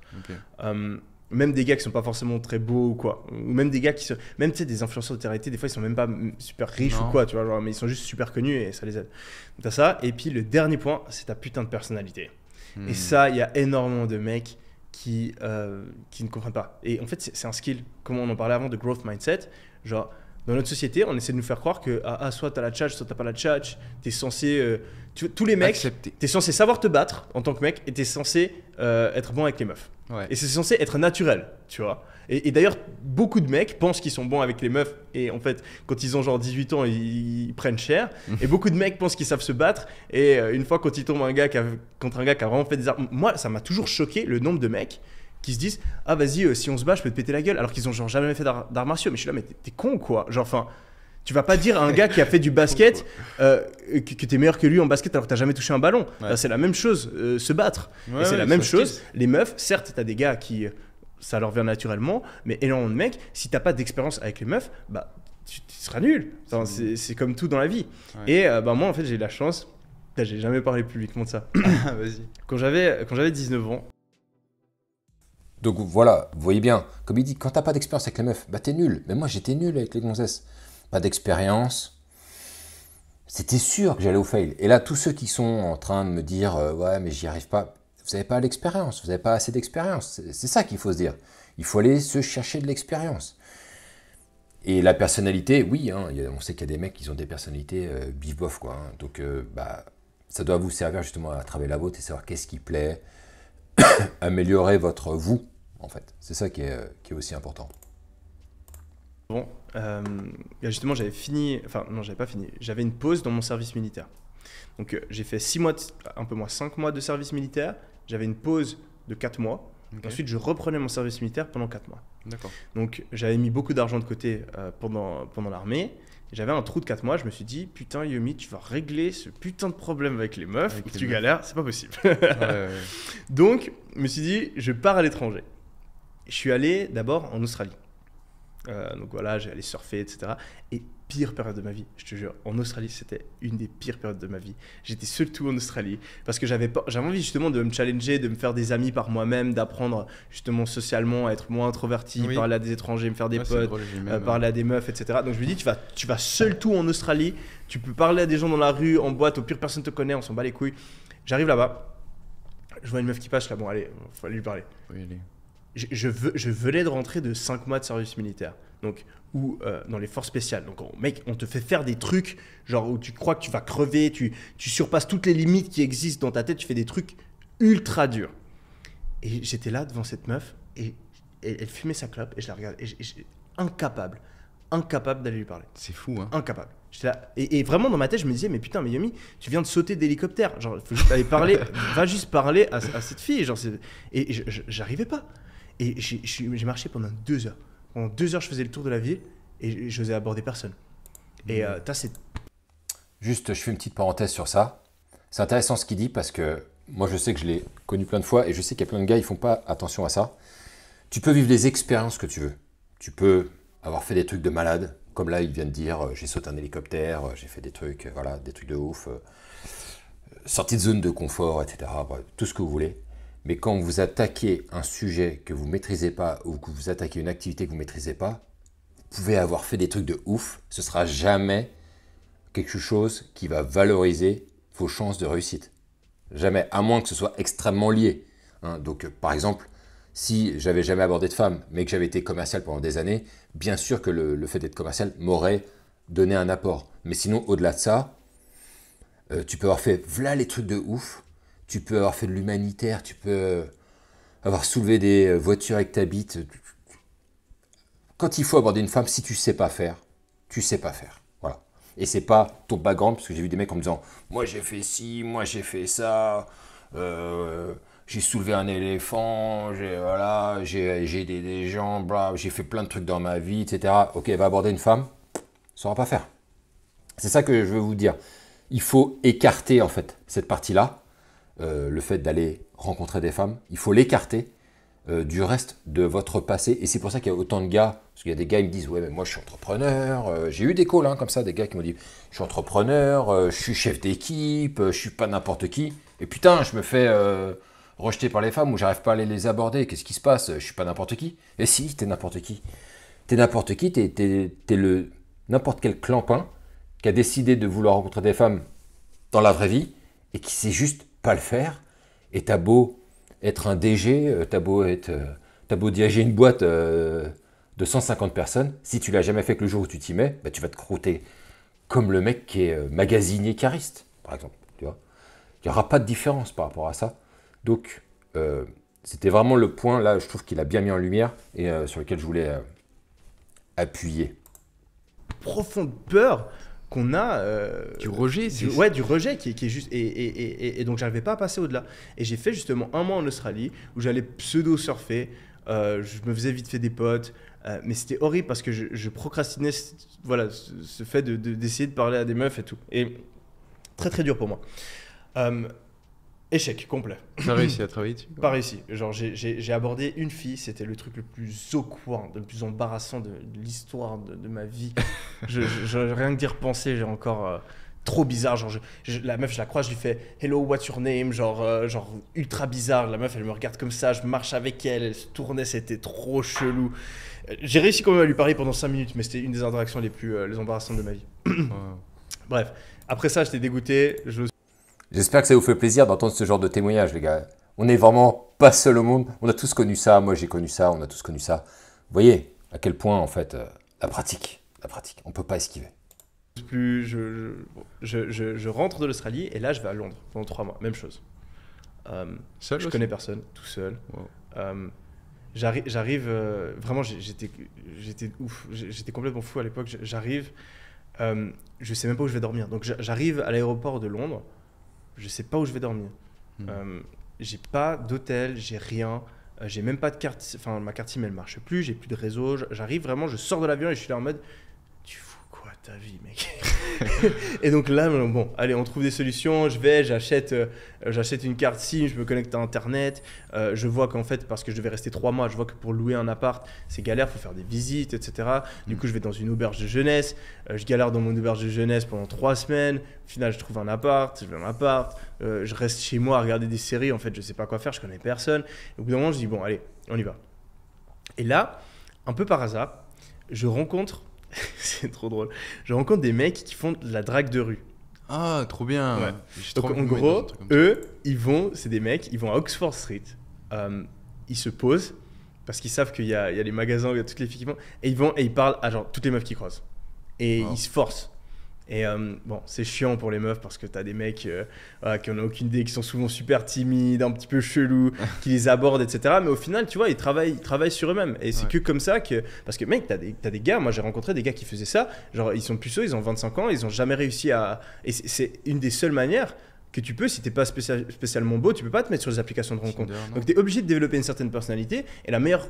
Euh, même des gars qui sont pas forcément très beaux ou quoi. Ou même des gars qui sont. Même tu sais, des influenceurs de télé, des fois, ils sont même pas super riches Non. ou quoi, tu vois. Genre, mais ils sont juste super connus et ça les aide. Donc, T'as ça. Et puis, le dernier point, c'est ta putain de personnalité. Hmm. Et ça, il y a énormément de mecs qui, euh, qui ne comprennent pas. Et en fait, c'est c'est un skill, comme on en parlait avant, de growth mindset. Genre, dans notre société, on essaie de nous faire croire que ah, ah, soit t'as la tchatch, soit t'as pas la tchatch. T'es censé. euh, tu- tous les mecs, Accepter. t'es censé savoir te battre en tant que mec et t'es censé euh, être bon avec les meufs. Ouais. Et c'est censé être naturel, tu vois. Et, et d'ailleurs, beaucoup de mecs pensent qu'ils sont bons avec les meufs. Et en fait, quand ils ont genre 18 ans, ils, ils prennent cher. et beaucoup de mecs pensent qu'ils savent se battre. Et euh, une fois, quand ils tombent un gars qui a- contre un gars qui a vraiment fait des armes. Moi, ça m'a toujours choqué le nombre de mecs qui se disent Ah, vas-y, euh, si on se bat, je peux te péter la gueule. Alors qu'ils ont genre jamais fait d'ar- d'arts martiaux. Mais je suis là, mais t'es con, quoi. Genre, enfin. Tu vas pas dire à un gars qui a fait du basket euh, que, que t'es meilleur que lui en basket alors que t'as jamais touché un ballon. Ouais. Bah, c'est la même chose, euh, se battre. Ouais, et c'est ouais, la même chose. Les meufs, certes, t'as des gars qui ça leur vient naturellement, mais énormément de mecs, si t'as pas d'expérience avec les meufs, bah tu, tu seras nul. Enfin, c'est c'est comme tout dans la vie. Et bah moi en fait j'ai eu la chance. J'ai jamais parlé publiquement de ça. Ah, Vas-y. Quand j'avais quand j'avais 19 ans, Donc voilà, vous voyez bien, comme il dit, quand t'as pas d'expérience avec les meufs, bah t'es nul. Mais moi j'étais nul avec les gonzesses. Pas d'expérience. C'était sûr que j'allais au fail. Et là, tous ceux qui sont en train de me dire, euh, ouais, mais j'y arrive pas, vous n'avez pas l'expérience, vous n'avez pas assez d'expérience. C'est ça qu'il faut se dire. Il faut aller se chercher de l'expérience. Et la personnalité, oui, hein, on sait qu'il y a des mecs qui ont des personnalités euh, bif bof, quoi. hein. Donc, euh, bah, ça doit vous servir justement à travailler la vôtre et savoir qu'est-ce qui plaît, améliorer votre vous, en fait. C'est ça qui est, euh, qui est aussi important. bon, euh, justement j'avais fini, enfin non j'avais pas fini, j'avais une pause dans mon service militaire. Donc euh, j'ai fait 6 mois, de- un peu moins 5 mois de service militaire, j'avais une pause de 4 mois, ensuite je reprenais mon service militaire pendant 4 mois. D'accord. Donc j'avais mis beaucoup d'argent de côté euh, pendant, pendant l'armée. J'avais un trou de 4 mois, je me suis dit, putain Yomi, tu vas régler ce putain de problème avec les meufs, Avec tu galères, c'est pas possible. Ouais, ouais, ouais. Donc je me suis dit, je pars à l'étranger. Je suis allé d'abord en Australie. Euh, donc voilà, j'ai allé surfer, etc. Et pire période de ma vie, je te jure, en Australie, c'était une des pires périodes de ma vie. J'étais seul tout en Australie parce que j'avais j'avais envie justement de me challenger, de me faire des amis par moi-même, d'apprendre justement socialement à être moins introverti, Oui. parler à des étrangers, me faire des Ouais, c'est potes, drôle, j'ai même, euh, parler à des meufs, etc. Donc je me dis, tu vas, tu vas seul tout en Australie, tu peux parler à des gens dans la rue, en boîte, au pire personne te connaît, on s'en bat les couilles. J'arrive là-bas, je vois une meuf qui passe, là, bon allez, faut aller lui parler. Faut y aller. Je, je veux, je venais de rentrer de 5 mois de service militaire, donc ou euh, dans les forces spéciales. Donc on- mec, on te fait faire des trucs genre où tu crois que tu vas crever, tu, tu surpasses toutes les limites qui existent dans ta tête, tu fais des trucs ultra durs. Et j'étais là devant cette meuf et, et elle fumait sa clope et je la et et j'étais incapable, incapable d'aller lui parler C'est fou, hein. incapable. Là. Et, et vraiment dans ma tête, je me disais, mais putain, mais Yomi, tu viens de sauter d'hélicoptère. Genre, faut juste aller parler, va juste parler à, à cette fille. Genre, et j'arrivais pas. Et j'ai marché pendant deux heures. Pendant deux heures, je faisais le tour de la ville et je n'osais aborder personne. Et euh, t'as cette. Juste, je fais une petite parenthèse sur ça. C'est intéressant ce qu'il dit parce que moi, je sais que je l'ai connu plein de fois et je sais qu'il y a plein de gars, ils font pas attention à ça. Tu peux vivre les expériences que tu veux. Tu peux avoir fait des trucs de malade, comme là, il vient de dire, euh, j'ai sauté un hélicoptère, euh, j'ai fait des trucs, euh, voilà, des trucs de ouf, euh, sorti de zone de confort, etc. Tout ce que vous voulez. Mais quand vous attaquez un sujet que vous maîtrisez pas ou que vous attaquez une activité que vous maîtrisez pas, vous pouvez avoir fait des trucs de ouf, ce sera jamais quelque chose qui va valoriser vos chances de réussite. Jamais, à moins que ce soit extrêmement lié. hein. Donc, euh, par exemple, si j'avais jamais abordé de femme, mais que j'avais été commercial pendant des années, bien sûr que le, le fait d'être commercial m'aurait donné un apport. Mais sinon, au-delà de ça, euh, tu peux avoir fait voilà les trucs de ouf, tu peux avoir fait de l'humanitaire, tu peux euh, avoir soulevé des euh, voitures avec ta bite. Quand il faut aborder une femme, si tu sais pas faire, tu sais pas faire. Voilà. Et c'est pas ton background, parce que j'ai vu des mecs en me disant Moi j'ai fait ci, moi j'ai fait ça, euh, j'ai soulevé un éléphant, j'ai voilà, j'ai des, bla, j'ai fait plein de trucs dans ma vie, etc. Ok, va aborder une femme, ça saura pas faire. C'est ça que je veux vous dire. il faut écarter en fait cette partie-là, euh, le fait d'aller rencontrer des femmes, il faut l'écarter euh, du reste de votre passé. Et c'est pour ça qu'il y a autant de gars, parce qu'il y a des gars qui me disent, ouais, mais moi je suis entrepreneur, euh, j'ai eu des calls hein, comme ça, des gars qui m'ont dit, je suis entrepreneur, je suis chef d'équipe, je suis pas n'importe qui. Et putain, je me fais rejeter par les femmes ou j'arrive pas à les aborder, qu'est-ce qui se passe? Je suis pas n'importe qui. Et si, t'es n'importe qui. T'es n'importe qui, t'es, es, le n'importe quel clampin qui a décidé de vouloir rencontrer des femmes dans la vraie vie et qui sait juste pas le faire. Et t'as beau être un DG, euh, t'as beau, être, euh, as beau diriger une boîte euh, de 150 personnes, si tu l'as jamais fait que le jour où tu t'y mets, bah, tu vas te croûter comme le mec qui est magasinier cariste, par exemple. Tu vois Il n'y aura pas de différence par rapport à ça. Donc, c'était vraiment le point, là, je trouve qu'il a bien mis en lumière et sur lequel je voulais appuyer. Profonde peur qu'on a euh, du rejet ouais du rejet qui, qui est juste et, et, et, et donc j'arrivais pas à passer au-delà. Et j'ai fait justement un mois en Australie où j'allais pseudo surfer euh, je me faisais vite fait des potes euh, mais c'était horrible parce que je, procrastinais voilà ce, fait de d'essayer de, parler à des meufs et tout. Et très très dur pour moi Échec complet. T'as réussi à travailler dessus Pas réussi. Genre, j'ai abordé une fille, c'était le truc le plus awkward, le plus embarrassant de, l'histoire de, ma vie. je, je, rien que d'y repenser, j'ai encore euh, trop bizarre. Genre, la meuf, je la crois, je lui fais Hello, what's your name? Genre, euh, genre, ultra bizarre. La meuf, elle me regarde comme ça, je marche avec elle, elle se tournait, c'était trop chelou. Euh, j'ai réussi quand même à lui parler pendant 5 minutes, mais c'était une des interactions les plus les embarrassantes de ma vie. Bref, après ça, j'étais dégoûté. Je J'espère que ça vous fait plaisir d'entendre ce genre de témoignage, les gars. On n'est vraiment pas seul au monde. On a tous connu ça. Moi, j'ai connu ça. On a tous connu ça. Vous voyez à quel point, en fait, euh, la pratique, la pratique, on peut pas esquiver. Plus je, je, je, rentre de l'Australie et là, je vais à Londres pendant trois mois. Même chose. Euh, seul Je connais personne, tout seul. Euh, j'arrive, vraiment, j'étais, j'étais ouf, j'étais complètement fou à l'époque. J'arrive, je sais même pas où je vais dormir. Donc j'arrive à l'aéroport de Londres je sais pas où je vais dormir. Hmm. Euh, j'ai pas d'hôtel, j'ai rien. Euh, j'ai même pas de carte, enfin ma carte email marche plus, j'ai plus de réseau. J'arrive vraiment, je sors de l'avion et je suis là en mode ta vie, mec. et donc là, bon, allez, on trouve des solutions. Je vais, j'achète, euh, j'achète une carte SIM, je me connecte à Internet. Euh, je vois qu'en fait, parce que je devais rester trois mois, je vois que pour louer un appart, c'est galère, il faut faire des visites, etc. Du mm. coup, je vais dans une auberge de jeunesse. Euh, je galère dans mon auberge de jeunesse pendant trois semaines. Au final, je trouve un appart, je vais un appart. je reste chez moi à regarder des séries. En fait, je sais pas quoi faire, je connais personne. au bout d'un moment, je dis, bon, allez, on y va. Et là, un peu par hasard, je rencontre c'est trop drôle. Je rencontre des mecs qui font de la drague de rue. Ah, trop bien. Donc en gros, eux, ils vont, c'est des mecs, ils vont à Oxford Street, euh, ils se posent parce qu'ils savent qu'il y, a les magasins il y a toutes les filles qui vont, et ils vont et ils parlent à genre toutes les meufs qui croisent. Et ils se forcent. Et euh, bon, c'est chiant pour les meufs parce que t'as des mecs euh, qui n'ont aucune idée, qui sont souvent super timides, un petit peu chelous, qui les abordent, etc. Mais au final, tu vois, ils travaillent, ils travaillent sur eux-mêmes. Et c'est que comme ça que. Parce que, mec, t'as des, as des gars, moi j'ai rencontré des gars qui faisaient ça. Genre, ils sont puceaux, ils ont 25 ans, ils ont jamais réussi à. Et c'est une des seules manières que tu peux, si t'es pas spécialement beau, tu peux pas te mettre sur les applications de rencontre. Donc tu es obligé de développer une certaine personnalité. Et la meilleure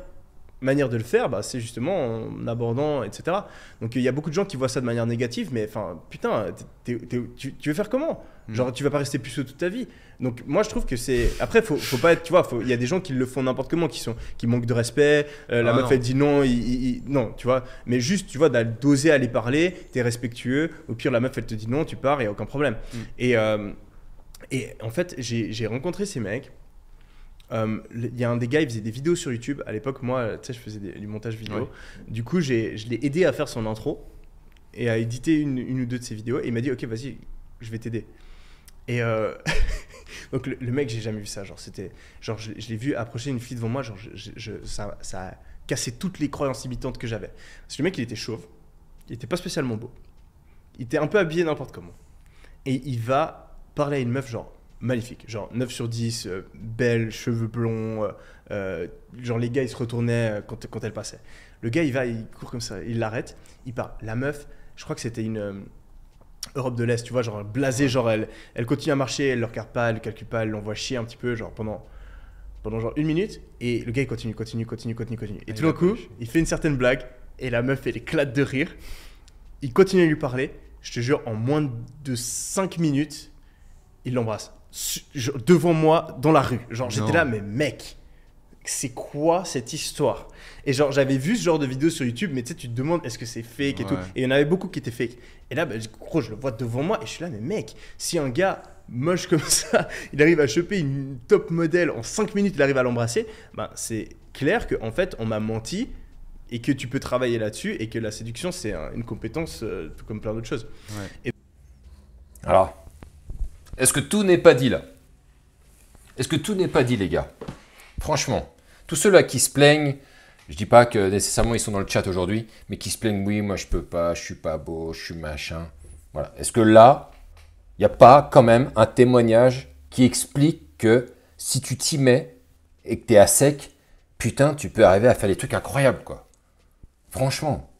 manière de le faire, bah, c'est justement en abordant, etc. Donc il y a beaucoup de gens qui voient ça de manière négative, mais enfin, putain, tu, veux faire comment? Mm. Genre, tu vas pas rester puceau toute ta vie. Donc moi, je trouve que c'est. Après, faut, faut pas être. Tu vois, il y a des gens qui le font n'importe comment, qui, sont, qui manquent de respect. Euh, la ah meuf, elle dit non, non, tu vois. Mais juste, tu vois, d'oser aller parler, t'es respectueux. Au pire, la meuf, elle te dit non, tu pars, il n'y a aucun problème. Mm. Et, euh, et en fait, j'ai rencontré ces mecs. Euh, il y a un des gars, il faisait des vidéos sur YouTube. À l'époque, moi, tu sais, je faisais du montage vidéo. Du coup, je l'ai aidé à faire son intro et à éditer une, une ou deux de ses vidéos. Et il m'a dit, ok, vas-y, je vais t'aider. Et euh, donc le, mec, j'ai jamais vu ça. Genre, c'était, genre, je, l'ai vu approcher une fille devant moi. Genre, je, ça, ça, a cassé toutes les croyances limitantes que j'avais. Parce que le mec, il était chauve. Il était pas spécialement beau. Il était un peu habillé n'importe comment. Et il va parler à une meuf, genre, magnifique. Genre 9 sur 10, euh, belle, cheveux blonds. Euh, euh, genre les gars, ils se retournaient quand, quand elle passait. Le gars, il va, il court comme ça, il l'arrête, il part. La meuf, je crois que c'était une Europe de l'Est, tu vois, genre blasée, genre elle, elle continue à marcher, elle ne regarde pas, elle ne calcule pas, elle l'envoie chier un petit peu, genre pendant, pendant genre une minute. Et le gars, il continue, continue, continue, continue, continue. Et ah, tout d'un coup, il fait une certaine blague, et la meuf, elle éclate de rire. Il continue à lui parler, je te jure, en moins de 5 minutes, il l'embrasse. Devant moi, dans la rue. Genre, j'étais là, mais mec, c'est quoi cette histoire? Et genre, j'avais vu ce genre de vidéo sur YouTube, mais tu sais, tu te demandes est-ce que c'est fake et tout? Et il y en avait beaucoup qui étaient fake. Et là, bah, gros, je le vois devant moi et je suis là, mais mec, si un gars moche comme ça, il arrive à choper une top modèle en 5 minutes, il arrive à l'embrasser, ben, c'est clair qu'en en fait, on m'a menti et que tu peux travailler là-dessus et que la séduction, c'est une compétence euh, comme plein d'autres choses. Alors, est-ce que tout n'est pas dit là Est-ce que tout n'est pas dit, les gars Franchement, tous ceux-là qui se plaignent, je dis pas que nécessairement ils sont dans le chat aujourd'hui, mais qui se plaignent, oui, moi je peux pas, je suis pas beau, je suis machin. Voilà. Est-ce que là, il n'y a pas quand même un témoignage qui explique que si tu t'y mets et que tu es à sec, putain, tu peux arriver à faire des trucs incroyables, quoi? Franchement.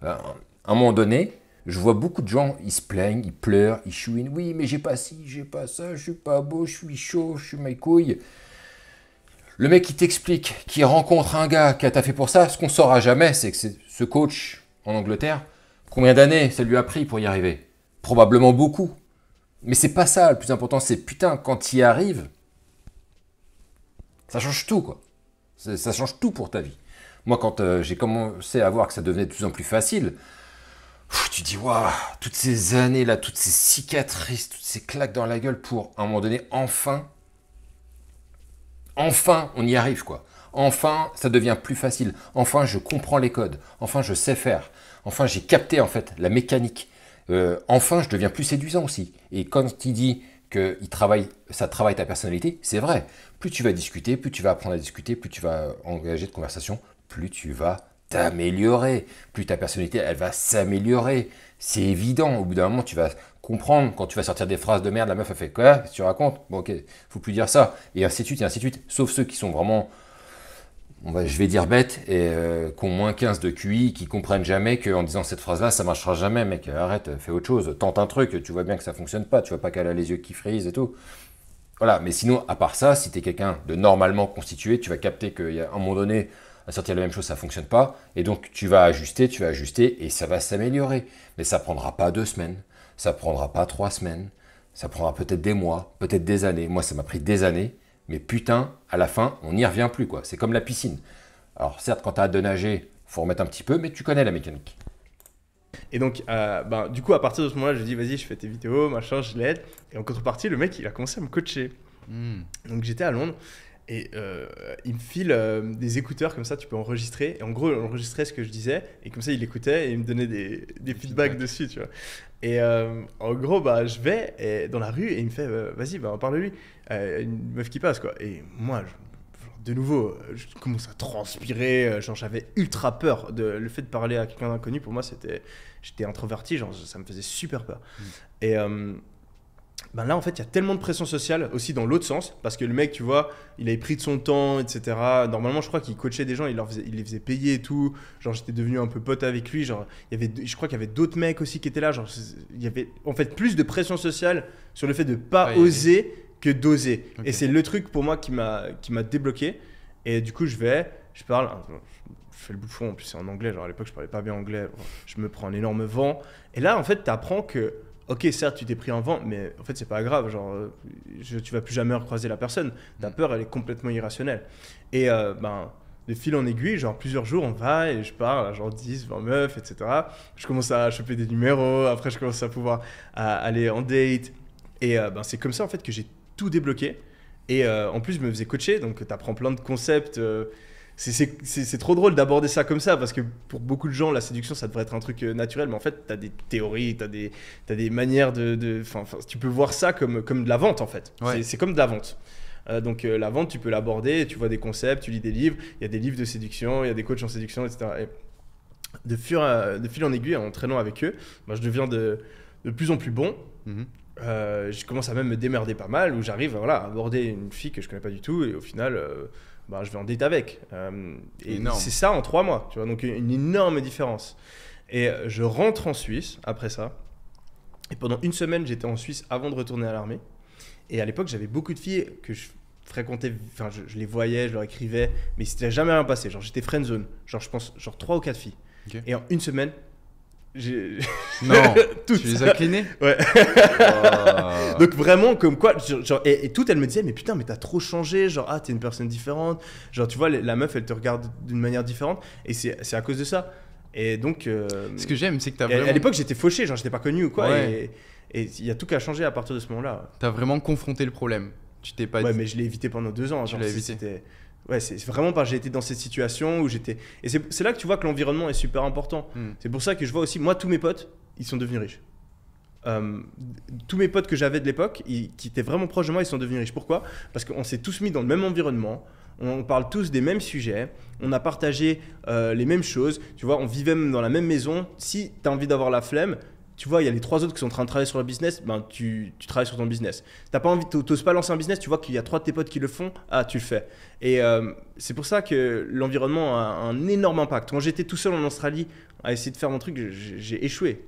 À un moment donné, je vois beaucoup de gens, ils se plaignent, ils pleurent, ils chouinent. Oui, mais j'ai pas ci, j'ai pas ça, je suis pas beau, je suis chaud, je suis mes couilles. Le mec qui t'explique, qui rencontre un gars qui a taffé pour ça, ce qu'on saura jamais, c'est que ce coach en Angleterre, combien d'années ça lui a pris pour y arriver? Probablement beaucoup. Mais c'est pas ça le plus important, c'est putain, quand il arrive, ça change tout, quoi. Ça change tout pour ta vie. Moi, quand euh, j'ai commencé à voir que ça devenait de plus en plus facile, tu dis, waouh, toutes ces années-là, toutes ces cicatrices, toutes ces claques dans la gueule pour, à un moment donné, enfin, enfin, on y arrive, quoi. Enfin, ça devient plus facile. Enfin, je comprends les codes. Enfin, je sais faire. Enfin, j'ai capté, en fait, la mécanique. Euh, enfin, je deviens plus séduisant aussi. Et quand il dit que il travaille, ça travaille ta personnalité, c'est vrai. Plus tu vas discuter, plus tu vas apprendre à discuter, plus tu vas engager de conversation, plus tu vas t'améliorer, plus ta personnalité, elle va s'améliorer. C'est évident, au bout d'un moment, tu vas comprendre. Quand tu vas sortir des phrases de merde, la meuf a fait quoi? Tu racontes? Bon ok, faut plus dire ça. Et ainsi de suite, et ainsi de suite. Sauf ceux qui sont vraiment, je vais dire bêtes, et euh, qui ont moins 15 de QI, qui comprennent jamais qu'en disant cette phrase-là, ça marchera jamais, mec, arrête, fais autre chose, tente un truc, tu vois bien que ça fonctionne pas, tu vois pas qu'elle a les yeux qui frisent et tout. Voilà, mais sinon, à part ça, si tu es quelqu'un de normalement constitué, tu vas capter qu'il y a un moment donné, à sortir la même chose, ça fonctionne pas. Et donc, tu vas ajuster, tu vas ajuster et ça va s'améliorer. Mais ça prendra pas deux semaines, ça prendra pas trois semaines, ça prendra peut-être des mois, peut-être des années. Moi, ça m'a pris des années. Mais putain, à la fin, on n'y revient plus, quoi. C'est comme la piscine. Alors, certes, quand tu as hâte de nager, faut remettre un petit peu, mais tu connais la mécanique. Et donc, euh, ben, du coup, à partir de ce moment-là, je dis, vas-y, je fais tes vidéos, machin, je l'aide. Et en contrepartie, le mec, il a commencé à me coacher. Hmm. Donc, j'étais à Londres. Et euh, il me file euh, des écouteurs comme ça, tu peux enregistrer. Et en gros, il enregistrait ce que je disais. Et comme ça, il écoutait et il me donnait des, des feedbacks dessus, tu vois. Et euh, en gros, bah, je vais dans la rue et il me fait Vas-y, bah, parle-lui. une meuf qui passe, quoi. Et moi, de nouveau, je commence à transpirer. Genre, j'avais ultra peur. De, le fait de parler à quelqu'un d'inconnu, pour moi, c'était. J'étais introverti, genre, ça me faisait super peur. Mm. Et ben là, en fait, il y a tellement de pression sociale aussi dans l'autre sens, parce que le mec, tu vois, il avait pris de son temps, etc. Normalement, je crois qu'il coachait des gens, il, leur faisait, il les faisait payer et tout. Genre, j'étais devenu un peu pote avec lui. Genre, il y avait, je crois qu'il y avait d'autres mecs aussi qui étaient là. Genre, il y avait en fait plus de pression sociale sur le fait de pas oser que d'oser. Et c'est le truc pour moi qui m'a qui m'a débloqué. Et du coup, je vais, je parle, je fais le bouffon, en plus c'est en anglais. Genre, à l'époque, je parlais pas bien anglais. Je me prends un énorme vent. Et là, en fait, tu apprends que ok, certes, tu t'es pris un vent, mais en fait, c'est pas grave. Genre, je, tu vas plus jamais recroiser la personne. Ta mm. peur, elle est complètement irrationnelle. Et euh, ben, de fil en aiguille, genre plusieurs jours, on va et je parle à genre 10, 20 meufs, etc. Je commence à choper des numéros. Après, je commence à pouvoir aller en date. Et euh, ben, c'est comme ça, en fait, que j'ai tout débloqué. Et euh, en plus, je me faisais coacher, donc tu apprends plein de concepts c'est trop drôle d'aborder ça comme ça parce que pour beaucoup de gens, la séduction, ça devrait être un truc euh, naturel, mais en fait, tu as des théories, tu as des, as des manières de. de tu peux voir ça comme, comme de la vente en fait. C'est comme de la vente. Euh, donc euh, la vente, tu peux l'aborder, tu vois des concepts, tu lis des livres, il y a des livres de séduction, il y a des coachs en séduction, etc. Et de, fur, de fil en aiguille, en traînant avec eux, moi, je deviens de, de plus en plus bon. Mhm. je commence à même me démerder pas mal, où j'arrive voilà, à aborder une fille que je connais pas du tout, et au final, bah, je vais en date avec. Euh, et c'est ça en trois mois, tu vois, donc une énorme différence. Et euh, je rentre en Suisse après ça. Et pendant une semaine, j'étais en Suisse avant de retourner à l'armée. Et à l'époque, j'avais beaucoup de filles que je fréquentais, enfin, je, les voyais, je leur écrivais, mais c'était jamais rien passé. Genre, j'étais friend zone. Genre, je pense, genre trois ou quatre filles. Et en une semaine. Non, tu les as clinés Ouais. Donc vraiment, comme quoi, genre, et, et tout, elle me disait, mais putain, mais t'as trop changé, genre, ah, t'es une personne différente, genre, tu vois, la meuf, elle te regarde d'une manière différente, et c'est à cause de ça. Et donc, euh, Ce que j'aime, c'est que t'as vraiment, à l'époque, j'étais fauché, genre, j'étais pas connu ou quoi, Ouais. et il y a tout qui a changé à partir de ce moment-là. t'as vraiment confronté le problème. Tu t'es pas Ouais, dit- mais je l'ai évité pendant deux ans. Genre, Ouais, c'est vraiment parce que j'ai été dans cette situation où j'étais. Et c'est là que tu vois que l'environnement est super important. Hmm. C'est pour ça que je vois aussi, moi, tous mes potes, ils sont devenus riches. Euh, tous mes potes que j'avais de l'époque, qui étaient vraiment proches de moi, ils sont devenus riches. Pourquoi? Parce qu'on s'est tous mis dans le même environnement. On parle tous des mêmes sujets. On a partagé euh, les mêmes choses. Tu vois, on vivait même dans la même maison. Si tu as envie d'avoir la flemme, tu vois, il y a les trois autres qui sont en train de travailler sur leur business, ben tu, tu travailles sur ton business. T'as pas envie, t'o- t'oses pas lancer un business, tu vois qu'il y a trois de tes potes qui le font, ah tu le fais. Et euh, c'est pour ça que l'environnement a un énorme impact. Quand j'étais tout seul en Australie à essayer de faire mon truc, j'ai échoué.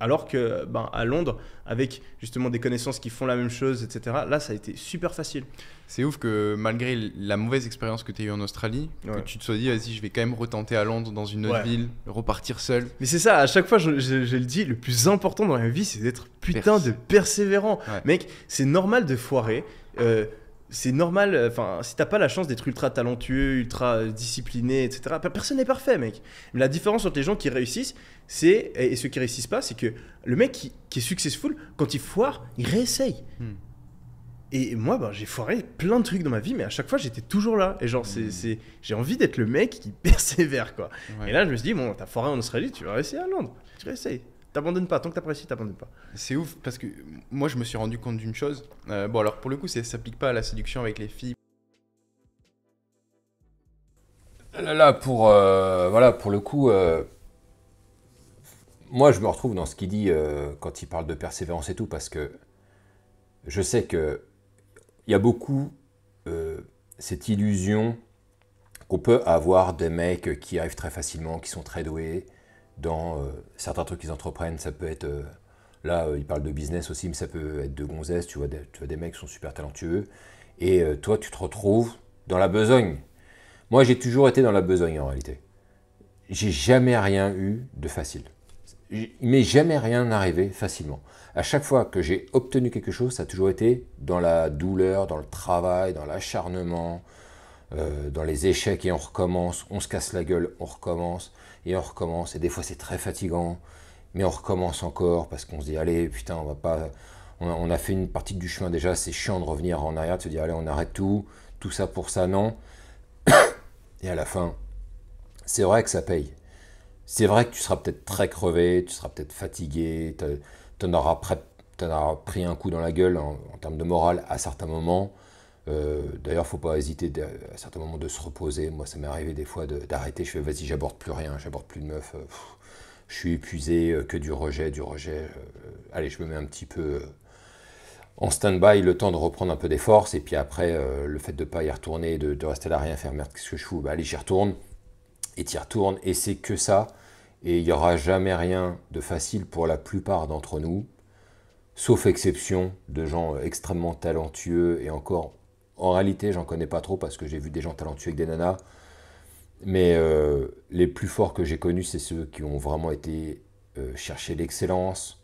Alors que ben, à Londres, avec justement des connaissances qui font la même chose, etc., là ça a été super facile. C'est ouf que malgré la mauvaise expérience que tu as eue en Australie, Ouais. que tu te sois dit, vas-y, je vais quand même retenter à Londres dans une autre Ouais. ville, repartir seul. Mais c'est ça, à chaque fois, je, je- je le dis, le plus important dans la vie, c'est d'être putain Perse- de persévérant. Ouais. Mec, c'est normal de foirer. euh, c'est normal, enfin, si t'as pas la chance d'être ultra talentueux, ultra discipliné, etc., pe- personne n'est parfait, mec. Mais la différence entre les gens qui réussissent, c'est, et et ceux qui réussissent pas, c'est que le mec qui, qui est successful, quand il foire, il réessaye. Hmm. Et moi, ben, j'ai foiré plein de trucs dans ma vie, mais à chaque fois, j'étais toujours là. Et genre, c'est, c'est, j'ai envie d'être le mec qui persévère, quoi. Ouais. Et là, je me suis dit, bon, t'as foiré en Australie, tu vas réessayer à Londres. Tu réessayes. T'abandonnes pas. Tant que t'as pas réussi, t'abandonnes pas. C'est ouf parce que moi, je me suis rendu compte d'une chose. Euh, bon, alors pour le coup, ça s'applique pas à la séduction avec les filles. Là, là, pour, euh, voilà, pour le coup, euh, moi je me retrouve dans ce qu'il dit quand il parle de persévérance et tout, parce que je sais que il y a beaucoup euh, cette illusion qu'on peut avoir des mecs qui arrivent très facilement, qui sont très doués dans euh, certains trucs qu'ils entreprennent. Ça peut être, euh, là, euh, il parle de business aussi, mais ça peut être de gonzesse, tu vois, des, tu vois, des mecs qui sont super talentueux. Et toi, tu te retrouves dans la besogne. Moi, j'ai toujours été dans la besogne en réalité. J'ai jamais rien eu de facile. Il m'est jamais rien arrivé facilement. À chaque fois que j'ai obtenu quelque chose, ça a toujours été dans la douleur, dans le travail, dans l'acharnement, euh, dans les échecs et on recommence, on se casse la gueule, on recommence et on recommence. Et des fois, c'est très fatigant, mais on recommence encore parce qu'on se dit allez, putain, on va pas. On a, on a fait une partie du chemin déjà, c'est chiant de revenir en arrière, de se dire allez, on arrête tout, tout ça pour ça, non. Et à la fin, c'est vrai que ça paye. C'est vrai que tu seras peut-être très crevé, tu seras peut-être fatigué, tu en auras, pris un coup dans la gueule en, termes de morale à certains moments. Euh, D'ailleurs, faut pas hésiter de- à certains moments de se reposer. Moi, ça m'est arrivé des fois d'arrêter. Je fais vas-y, j'aborde plus rien, j'aborde plus de meufs. euh, je suis épuisé, euh, que du rejet, du rejet. euh, allez, je me mets un petit peu en stand-by, le temps de reprendre un peu des forces. Et puis après, le fait de ne pas y retourner, de, rester là rien faire, merde, qu'est-ce que je fous? Bah allez, j'y retourne. Et tu y retournes. Et c'est que ça. Et il n'y aura jamais rien de facile pour la plupart d'entre nous, sauf exception de gens euh, extrêmement talentueux. Et encore, en réalité, j'en connais pas trop parce que j'ai vu des gens talentueux avec des nanas. Mais euh, les plus forts que j'ai connus, c'est ceux qui ont vraiment été euh, chercher l'excellence,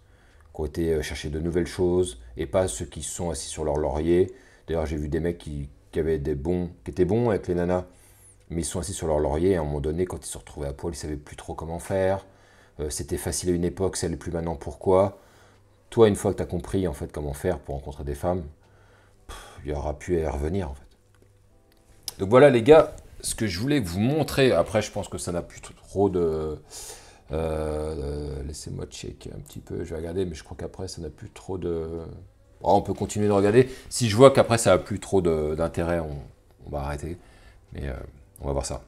qui ont été chercher de nouvelles choses, et pas ceux qui sont assis sur leur laurier. D'ailleurs, j'ai vu des mecs qui, qui avaient des bons, qui étaient bons avec les nanas, mais ils sont assis sur leur laurier. Et à un moment donné, quand ils se retrouvaient à poil, ils savaient plus trop comment faire. Euh, C'était facile à une époque, ça l'est plus maintenant. Pourquoi? Toi, une fois que tu as compris en fait comment faire pour rencontrer des femmes, il y aura à y revenir en fait. Donc voilà les gars, ce que je voulais vous montrer. Après, je pense que ça n'a plus trop de. euh, Laissez-moi checker un petit peu. Je vais regarder, mais je crois qu'après, ça n'a plus trop de. Oh, on peut continuer de regarder. Si je vois qu'après, ça n'a plus trop d'intérêt, on, on va arrêter. Mais euh, on va voir ça.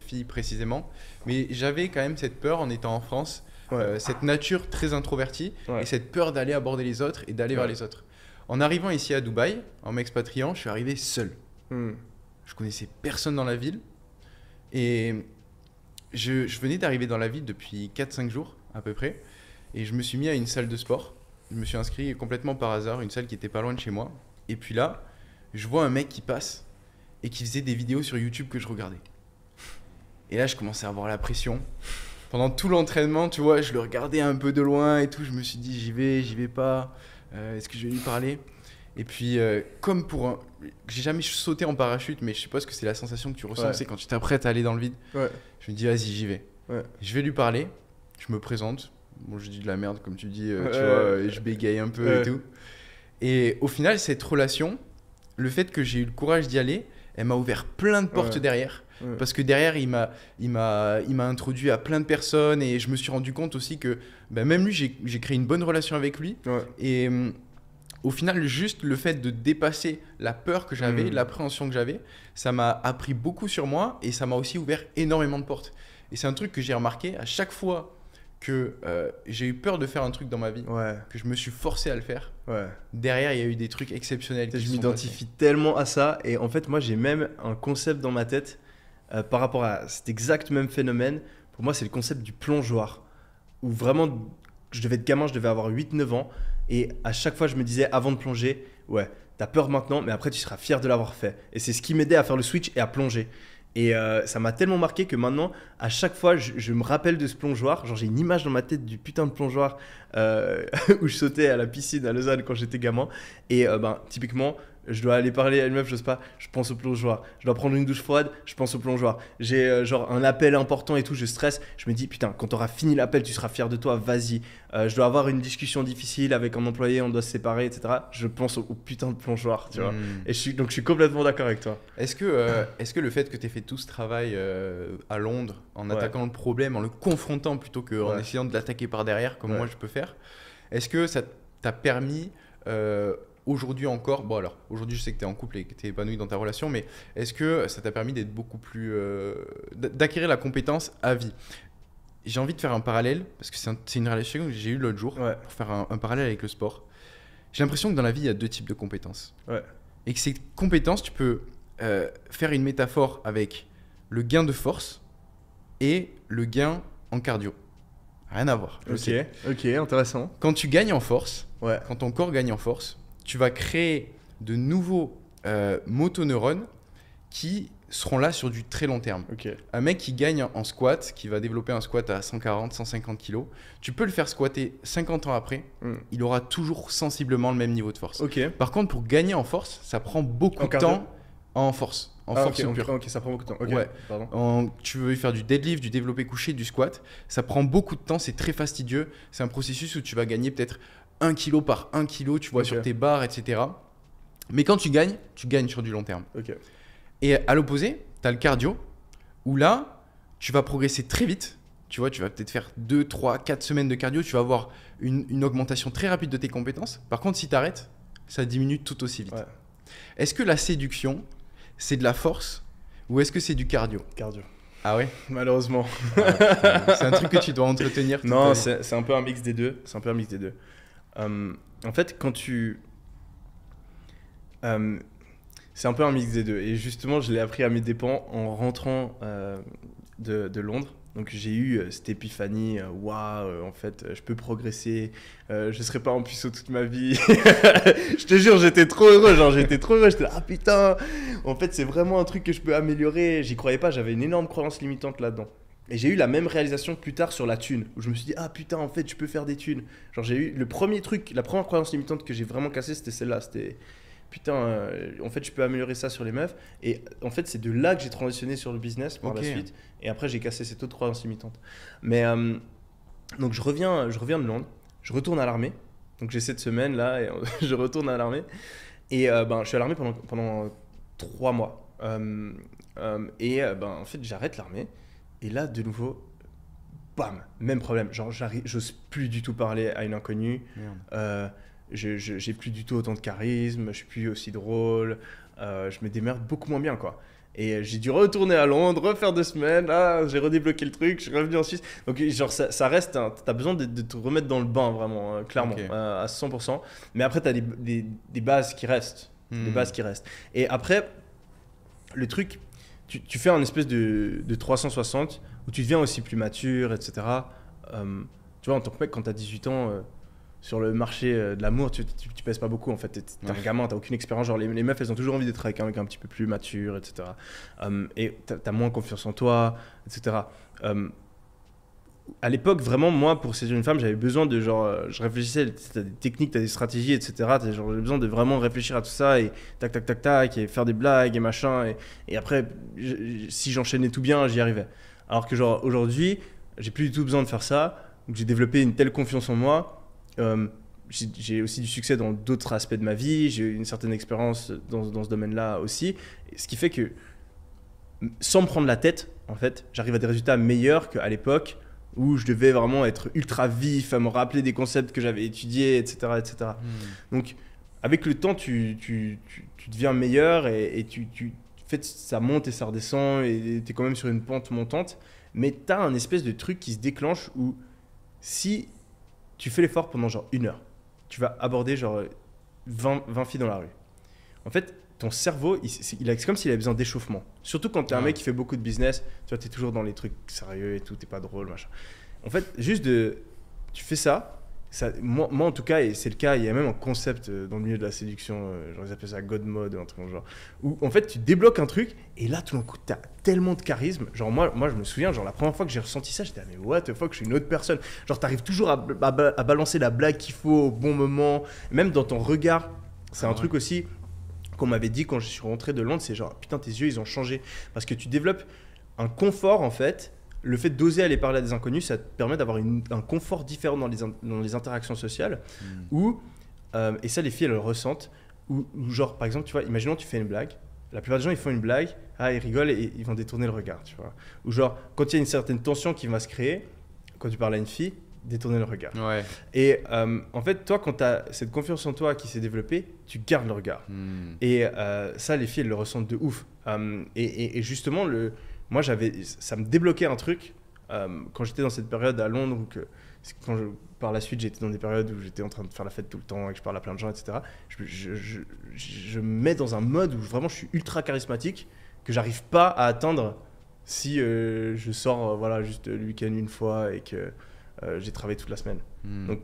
filles précisément. Mais j'avais quand même cette peur en étant en France, Ouais. euh, cette nature très introvertie Ouais. et cette peur d'aller aborder les autres et d'aller Ouais. vers les autres. En arrivant ici à Dubaï, en m'expatriant, je suis arrivé seul. Hmm. Je connaissais personne dans la ville et je, je venais d'arriver dans la ville depuis 4-5 jours à peu près et je me suis mis à une salle de sport. Je me suis inscrit complètement par hasard, une salle qui était pas loin de chez moi. Et puis là, je vois un mec qui passe et qui faisait des vidéos sur YouTube que je regardais. Et là, je commençais à avoir la pression. pendant tout l'entraînement, tu vois, je le regardais un peu de loin et tout. Je me suis dit, j'y vais, j'y vais pas. Euh, est-ce que je vais lui parler? Et puis, euh, comme pour un. J'ai jamais sauté en parachute, mais je suppose que c'est la sensation que tu ressens, c'est quand tu t'apprêtes à aller dans le vide. Je me dis, vas-y, j'y vais. Je vais lui parler. Je me présente. Bon, je dis de la merde, comme tu dis, tu vois, je bégaye un peu et tout. Et au final, cette relation, le fait que j'ai eu le courage d'y aller, elle m'a ouvert plein de portes derrière. Parce que derrière, il m'a, il, m'a, il m'a introduit à plein de personnes et je me suis rendu compte aussi que bah, même lui, j'ai, créé une bonne relation avec lui. Et hum, au final, juste le fait de dépasser la peur que j'avais, mm. l'appréhension que j'avais, ça m'a appris beaucoup sur moi et ça m'a aussi ouvert énormément de portes. Et c'est un truc que j'ai remarqué à chaque fois que euh, j'ai eu peur de faire un truc dans ma vie, que je me suis forcé à le faire. Derrière, il y a eu des trucs exceptionnels. je m'identifie tellement à ça. Et en fait, moi, j'ai même un concept dans ma tête euh, par rapport à cet exact même phénomène. Pour moi, c'est le concept du plongeoir. Où vraiment, je devais être gamin, je devais avoir 8-9 ans. Et à chaque fois, je me disais, avant de plonger, ouais, t'as peur maintenant, mais après, tu seras fier de l'avoir fait. Et c'est ce qui m'aidait à faire le switch et à plonger. Et euh, ça m'a tellement marqué que maintenant, à chaque fois, je, me rappelle de ce plongeoir. Genre, j'ai une image dans ma tête du putain de plongeoir euh, où je sautais à la piscine à Lausanne quand j'étais gamin. Et euh, ben, typiquement, je dois aller parler à une meuf, je sais pas, je pense au plongeoir. Je dois prendre une douche froide, je pense au plongeoir. J'ai euh, genre un appel important et tout, je stresse. Je me dis, putain, quand tu auras fini l'appel, tu seras fier de toi, vas-y. Euh, je dois avoir une discussion difficile avec un employé, on doit se séparer, etc. Je pense au, putain de plongeoir, tu vois. Hmm. Et je suis, donc je suis complètement d'accord avec toi. Est-ce que, euh, est que le fait que tu aies fait tout ce travail à Londres, en attaquant le problème, en le confrontant plutôt qu'en essayant de l'attaquer par derrière, comme moi je peux faire, est-ce que ça t'a permis aujourd'hui encore, bon alors, aujourd'hui je sais que tu es en couple et que tu es épanoui dans ta relation, mais est-ce que ça t'a permis d'être beaucoup plus. Euh, d'acquérir la compétence à vie? J'ai envie de faire un parallèle, parce que c'est une relation que j'ai eue l'autre jour, pour faire un, parallèle avec le sport. J'ai l'impression que dans la vie, il y a deux types de compétences. Et que ces compétences, tu peux euh, faire une métaphore avec le gain de force et le gain en cardio. Rien à voir. Ok, ok, intéressant. Quand tu gagnes en force, ouais. quand ton corps gagne en force, tu vas créer de nouveaux euh, motoneurones qui seront là sur du très long terme. Un mec qui gagne en squat, qui va développer un squat à 140, 150 kg, tu peux le faire squatter 50 ans après, hmm. il aura toujours sensiblement le même niveau de force. Par contre, pour gagner en force, ça prend beaucoup de temps en force. En ah, force pure. ok, ça prend beaucoup de temps. Ouais. tu veux faire du deadlift, du développé couché, du squat, ça prend beaucoup de temps, c'est très fastidieux. C'est un processus où tu vas gagner peut-être 1 kg par 1 kg, tu vois, sur tes barres, etc. Mais quand tu gagnes, tu gagnes sur du long terme. Et à l'opposé, tu as le cardio, où là, tu vas progresser très vite. Tu vois, tu vas peut-être faire 2, 3, 4 semaines de cardio, tu vas avoir une, augmentation très rapide de tes compétences. Par contre, si tu arrêtes, ça diminue tout aussi vite. Est-ce que la séduction, c'est de la force ou est-ce que c'est du cardio? Cardio. Ah ouais? Malheureusement. Ah, c'est un truc que tu dois entretenir. non, c'est un peu un mix des deux. C'est un peu un mix des deux. Euh, en fait, quand tu. Euh, c'est un peu un mix des deux. Et justement, je l'ai appris à mes dépens en rentrant euh, de, Londres. Donc j'ai eu cette épiphanie, waouh, en fait, je peux progresser, je ne serai pas en puceau toute ma vie. je te jure, j'étais trop heureux, genre j'étais trop heureux, j'étais là, ah putain, en fait c'est vraiment un truc que je peux améliorer. J'y croyais pas, j'avais une énorme croyance limitante là-dedans. Et j'ai eu la même réalisation plus tard sur la thune, où je me suis dit, ah putain, en fait, tu peux faire des thunes. Genre, j'ai eu le premier truc, la première croyance limitante que j'ai vraiment cassée, c'était celle-là. C'était, putain, euh, en fait, je peux améliorer ça sur les meufs. Et en fait, c'est de là que j'ai transitionné sur le business par la suite. Et après, j'ai cassé cette autre croyance limitante. Mais, euh, donc, je reviens, je reviens de Londres, je retourne à l'armée. Donc, j'ai cette semaine là, et je retourne à l'armée. Et euh, ben, je suis à l'armée pendant, pendant trois mois. et ben, en fait, j'arrête l'armée. Et là, de nouveau, bam, même problème. Genre, j'ose plus du tout parler à une inconnue. Euh, j'ai plus du tout autant de charisme, je suis plus aussi drôle. Euh, je me démerde beaucoup moins bien, quoi. Et j'ai dû retourner à Londres, refaire deux semaines. Ah, j'ai redébloqué le truc, je suis revenu en Suisse. Donc, genre, ça, ça reste. Tu as besoin de, te remettre dans le bain, vraiment, hein, clairement, à 100%. Mais après, tu as des, des, des, bases qui restent. Des hmm. bases qui restent. Et après, le truc, tu, fais un espèce de, 360 où tu deviens aussi plus mature, etc. Euh, tu vois, en tant que mec, quand tu as 18 ans, euh, sur le marché euh, de l'amour, tu, tu, pèses pas beaucoup en fait. Tu es, un gamin, tu aucune expérience. Genre, les, meufs, elles ont toujours envie d'être avec un mec un petit peu plus mature, etc. et tu as, moins confiance en toi, etc. à l'époque, vraiment, moi, pour séduire une femme, j'avais besoin de genre. euh, Je réfléchissais, t'as des techniques, t'as des stratégies, etc. J'avais besoin de vraiment réfléchir à tout ça et tac, tac, tac, tac, et faire des blagues et machin. Et, après, si j'enchaînais tout bien, j'y arrivais. Alors que, genre, aujourd'hui, j'ai plus du tout besoin de faire ça. J'ai développé une telle confiance en moi. Euh, j'ai aussi du succès dans d'autres aspects de ma vie. J'ai une certaine expérience dans, dans ce domaine-là aussi. Ce qui fait que, sans me prendre la tête, en fait, j'arrive à des résultats meilleurs qu'à l'époque où je devais vraiment être ultra vif, à me rappeler des concepts que j'avais étudiés, etc. etc. Hmm. Donc, avec le temps, tu, tu, tu, tu deviens meilleur et, et tu, tu, en fait, ça monte et ça redescend et tu es quand même sur une pente montante. Mais tu as un espèce de truc qui se déclenche où si tu fais l'effort pendant genre une heure, tu vas aborder genre 20, 20 filles dans la rue. En fait, ton cerveau, il- c'est il c'est comme s'il avait besoin d'échauffement. Surtout quand tu es un mec qui fait beaucoup de business, tu vois, tu es toujours dans les trucs sérieux et tout, t'es pas drôle, machin. En fait, juste de. Tu fais ça, ça moi, moi, en tout cas, et c'est le cas, il y a même un concept euh, dans le milieu de la séduction, euh, genre ils appellent ça God Mode, un truc genre, où en fait tu débloques un truc et là tout d'un coup tu as tellement de charisme. Genre moi, moi je me souviens, genre la première fois que j'ai ressenti ça, j'étais ah, mais what the fuck, je suis une autre personne. Genre t'arrives toujours à, à ba- à balancer la blague qu'il faut au bon moment, même dans ton regard. C'est Ah un ouais. truc aussi qu'on m'avait dit quand je suis rentré de Londres, c'est genre putain tes yeux ils ont changé parce que tu développes un confort en fait. Le fait d'oser aller parler à des inconnus, ça te permet d'avoir un confort différent dans les, in- dans les interactions sociales. Hmm. Où, euh, et ça les filles elles le ressentent, où genre par exemple tu vois, imaginons tu fais une blague, la plupart des gens ils font une blague, ah ils rigolent et ils vont détourner le regard, tu vois. Ou genre quand il y a une certaine tension qui va se créer, quand tu parles à une fille, détourner le regard. Ouais. Et euh, en fait toi quand tu as cette confiance en toi qui s'est développée, tu gardes le regard. Hmm. Et euh, ça, les filles, elles le ressentent de ouf. Euh, et, et- et justement, le, moi, j'avais, ça me débloquait un truc quand j'étais dans cette période à Londres, où que, c'est quand je, par la suite, j'étais dans des périodes où j'étais en train de faire la fête tout le temps et que je parle à plein de gens, etc. Je, je, je, je me mets dans un mode où vraiment je suis ultra charismatique, que j'arrive pas à atteindre si je sors voilà, juste le week-end une fois et que j'ai travaillé toute la semaine. Hmm. Donc,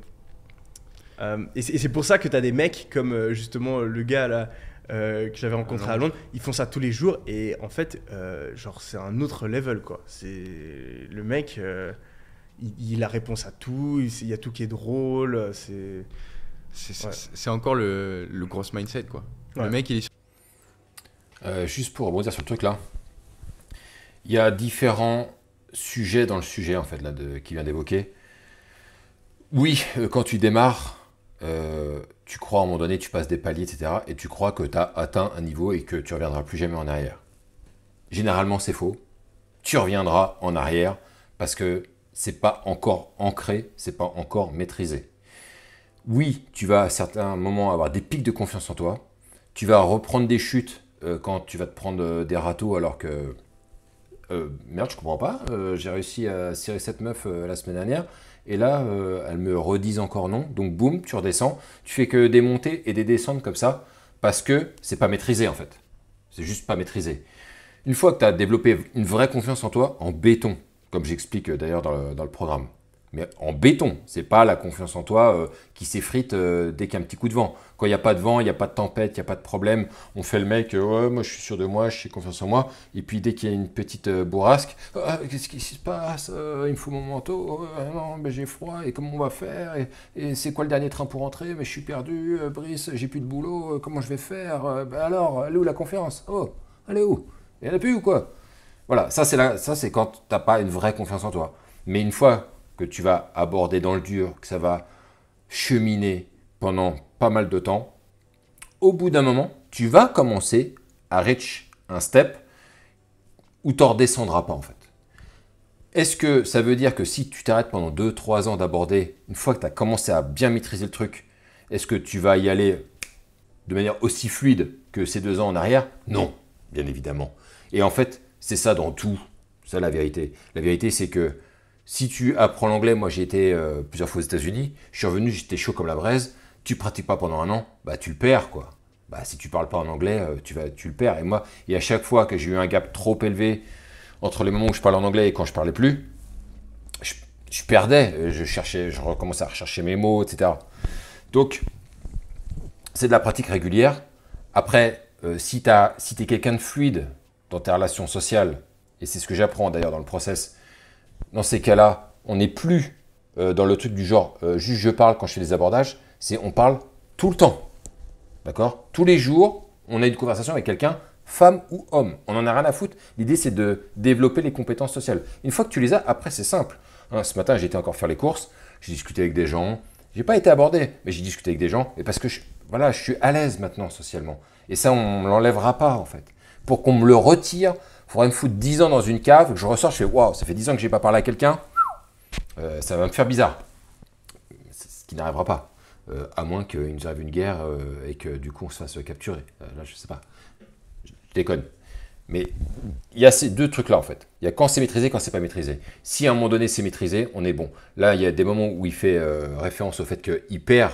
Euh, et c'est pour ça que tu as des mecs comme euh, justement le gars là, euh, que j'avais rencontré à Londres. Ils font ça tous les jours et en fait, euh, genre c'est un autre level quoi. C'est le mec, euh, il, il a réponse à tout, il, il y a tout qui est drôle, c'est Ouais. encore le, le gros mindset, quoi. Ouais. Le mec, il est sur- Euh, juste pour rebondir sur le truc là, il y a différents sujets dans le sujet en fait là de, qui vient d'évoquer. Oui, euh, quand tu démarres, euh, tu crois à un moment donné, tu passes des paliers, etc. Et tu crois que tu as atteint un niveau et que tu reviendras plus jamais en arrière. Généralement, c'est faux. Tu reviendras en arrière parce que c'est pas encore ancré, c'est pas encore maîtrisé. Oui, tu vas à certains moments avoir des pics de confiance en toi. Tu vas reprendre des chutes euh, quand tu vas te prendre des râteaux alors que merde, je comprends pas. J'ai réussi à cirer cette meuf la semaine dernière et là, euh, elle me redise encore non. Donc boum, tu redescends. Tu fais que des montées et des descentes comme ça parce que c'est pas maîtrisé en fait. C'est juste pas maîtrisé. Une fois que tu as développé une vraie confiance en toi, en béton, comme j'explique euh, d'ailleurs dans le, dans le programme, mais en béton, c'est pas la confiance en toi euh, qui s'effrite euh, dès qu'il y a un petit coup de vent. Quand il n'y a pas de vent, il n'y a pas de tempête, il n'y a pas de problème, on fait le mec, euh, moi je suis sûr de moi, j'ai confiance en moi, et puis dès qu'il y a une petite bourrasque, Ah, qu'est-ce qui se passe Il me faut mon manteau, Euh, non, mais j'ai froid, et comment on va faire Et, c'est quoi le dernier train pour rentrer Mais je suis perdu, Brice, j'ai plus de boulot, comment je vais faire bah alors, elle est où la confiance? Oh, elle est où? Il n'y en a plus ou quoi? Voilà, ça, c'est quand tu n'as pas une vraie confiance en toi. Mais une fois que tu vas aborder dans le dur, que ça va cheminer pendant pas mal de temps, au bout d'un moment, tu vas commencer à reach un step où tu ne redescendras pas en fait. Est-ce que ça veut dire que si tu t'arrêtes pendant 2-3 ans d'aborder, une fois que tu as commencé à bien maîtriser le truc, est-ce que tu vas y aller de manière aussi fluide que ces deux ans en arrière? Non, bien évidemment. Et en fait, c'est ça dans tout. C'est la vérité. La vérité, c'est que si tu apprends l'anglais, moi j'ai été euh, plusieurs fois aux États-Unis, je suis revenu, j'étais chaud comme la braise. Tu pratiques pas pendant un an, bah tu le perds quoi. Bah si tu parles pas en anglais, euh, tu le perds. Et moi, et à chaque fois que j'ai eu un gap trop élevé entre les moments où je parlais en anglais et quand je parlais plus, je, perdais. Euh, Je cherchais, je recommençais à rechercher mes mots, etc. Donc c'est de la pratique régulière. Après, si tu es quelqu'un de fluide dans tes relations sociales, et c'est ce que j'apprends d'ailleurs dans le process, dans ces cas-là, on n'est plus euh, dans le truc du genre, euh, juste je parle quand je fais des abordages, c'est on parle tout le temps. D'accord? Tous les jours, on a une conversation avec quelqu'un, femme ou homme. On n'en a rien à foutre. L'idée, c'est de développer les compétences sociales. Une fois que tu les as, après, c'est simple. Hein, ce matin, j'étais encore faire les courses, j'ai discuté avec des gens. J'ai pas été abordé, mais j'ai discuté avec des gens. Et parce que voilà, je suis à l'aise maintenant socialement. Et ça, on ne l'enlèvera pas, en fait. Pour qu'on me le retire, faudrait me foutre 10 ans dans une cave, je ressors, je fais waouh, ça fait 10 ans que j'ai pas parlé à quelqu'un. Euh, ça va me faire bizarre. Ce qui n'arrivera pas. Euh, à moins qu'il nous arrive une guerre euh, et que du coup on se fasse capturer. là, je sais pas. Je déconne. Mais il y a ces deux trucs-là en fait. Il y a quand c'est maîtrisé, quand c'est pas maîtrisé. Si à un moment donné c'est maîtrisé, on est bon. Là, il y a des moments où il fait référence au fait qu'il perd,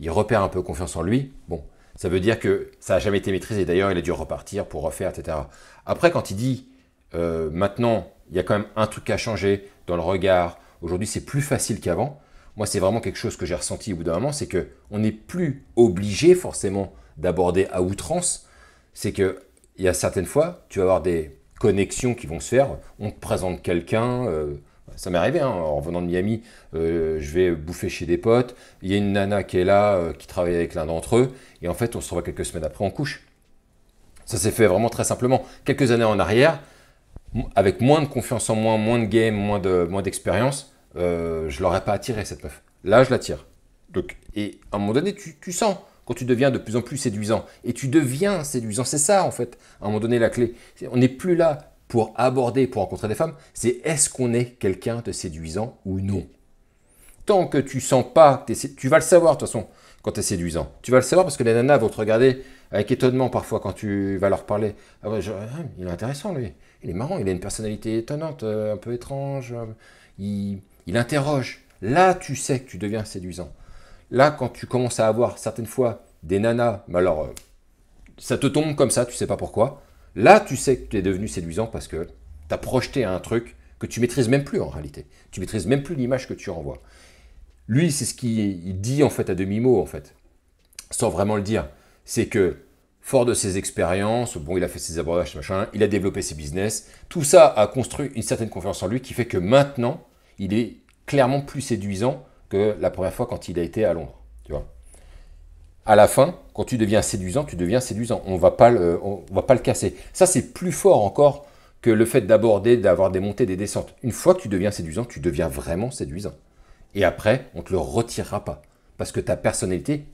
il repère un peu confiance en lui. Bon, ça veut dire que ça n'a jamais été maîtrisé. D'ailleurs, il a dû repartir pour refaire, etc. Après, quand il dit maintenant, il y a quand même un truc à changer dans le regard, Aujourd'hui, c'est plus facile qu'avant. Moi, c'est vraiment quelque chose que j'ai ressenti au bout d'un moment, c'est que on n'est plus obligé forcément d'aborder à outrance. C'est que il y a certaines fois, tu vas avoir des connexions qui vont se faire. On te présente quelqu'un. Euh, ça m'est arrivé, hein, en revenant de Miami, euh, je vais bouffer chez des potes. Il y a une nana qui est là, euh, qui travaille avec l'un d'entre eux. Et en fait, on se revoit quelques semaines après, on couche. Ça s'est fait vraiment très simplement. Quelques années en arrière, avec moins de confiance en moi, moins de game, moins d'expérience, de, moins euh, je l'aurais pas attiré cette meuf. Là, je l'attire. Et à un moment donné, tu, sens quand tu deviens de plus en plus séduisant. Et tu deviens séduisant. C'est ça, en fait, à un moment donné, la clé. On n'est plus là pour aborder, pour rencontrer des femmes. C'est est-ce qu'on est quelqu'un de séduisant ou non? Tant que tu sens pas, tu vas le savoir de toute façon quand tu es séduisant. Tu vas le savoir parce que les nanas vont te regarder avec étonnement parfois quand tu vas leur parler. Ah ouais, ah, il est intéressant lui il est marrant, il a une personnalité étonnante, euh, un peu étrange, euh, il, interroge. Là, tu sais que tu deviens séduisant. Là, quand tu commences à avoir certaines fois des nanas, mais alors euh, ça te tombe comme ça, tu sais pas pourquoi. Là, tu sais que tu es devenu séduisant parce que tu as projeté un truc que tu maîtrises même plus en réalité. Tu maîtrises même plus l'image que tu renvoies. Lui, c'est ce qu'il dit en fait à demi-mot en fait, sans vraiment le dire. C'est que fort de ses expériences, bon, il a fait ses abordages, machin, il a développé ses business. Tout ça a construit une certaine confiance en lui qui fait que maintenant, il est clairement plus séduisant que la première fois quand il a été à Londres. Tu vois à la fin, quand tu deviens séduisant, tu deviens séduisant. On va pas le, on va pas le casser. Ça, c'est plus fort encore que le fait d'aborder, d'avoir des montées, des descentes. Une fois que tu deviens séduisant, tu deviens vraiment séduisant. Et après, on ne te le retirera pas. Parce que ta personnalité,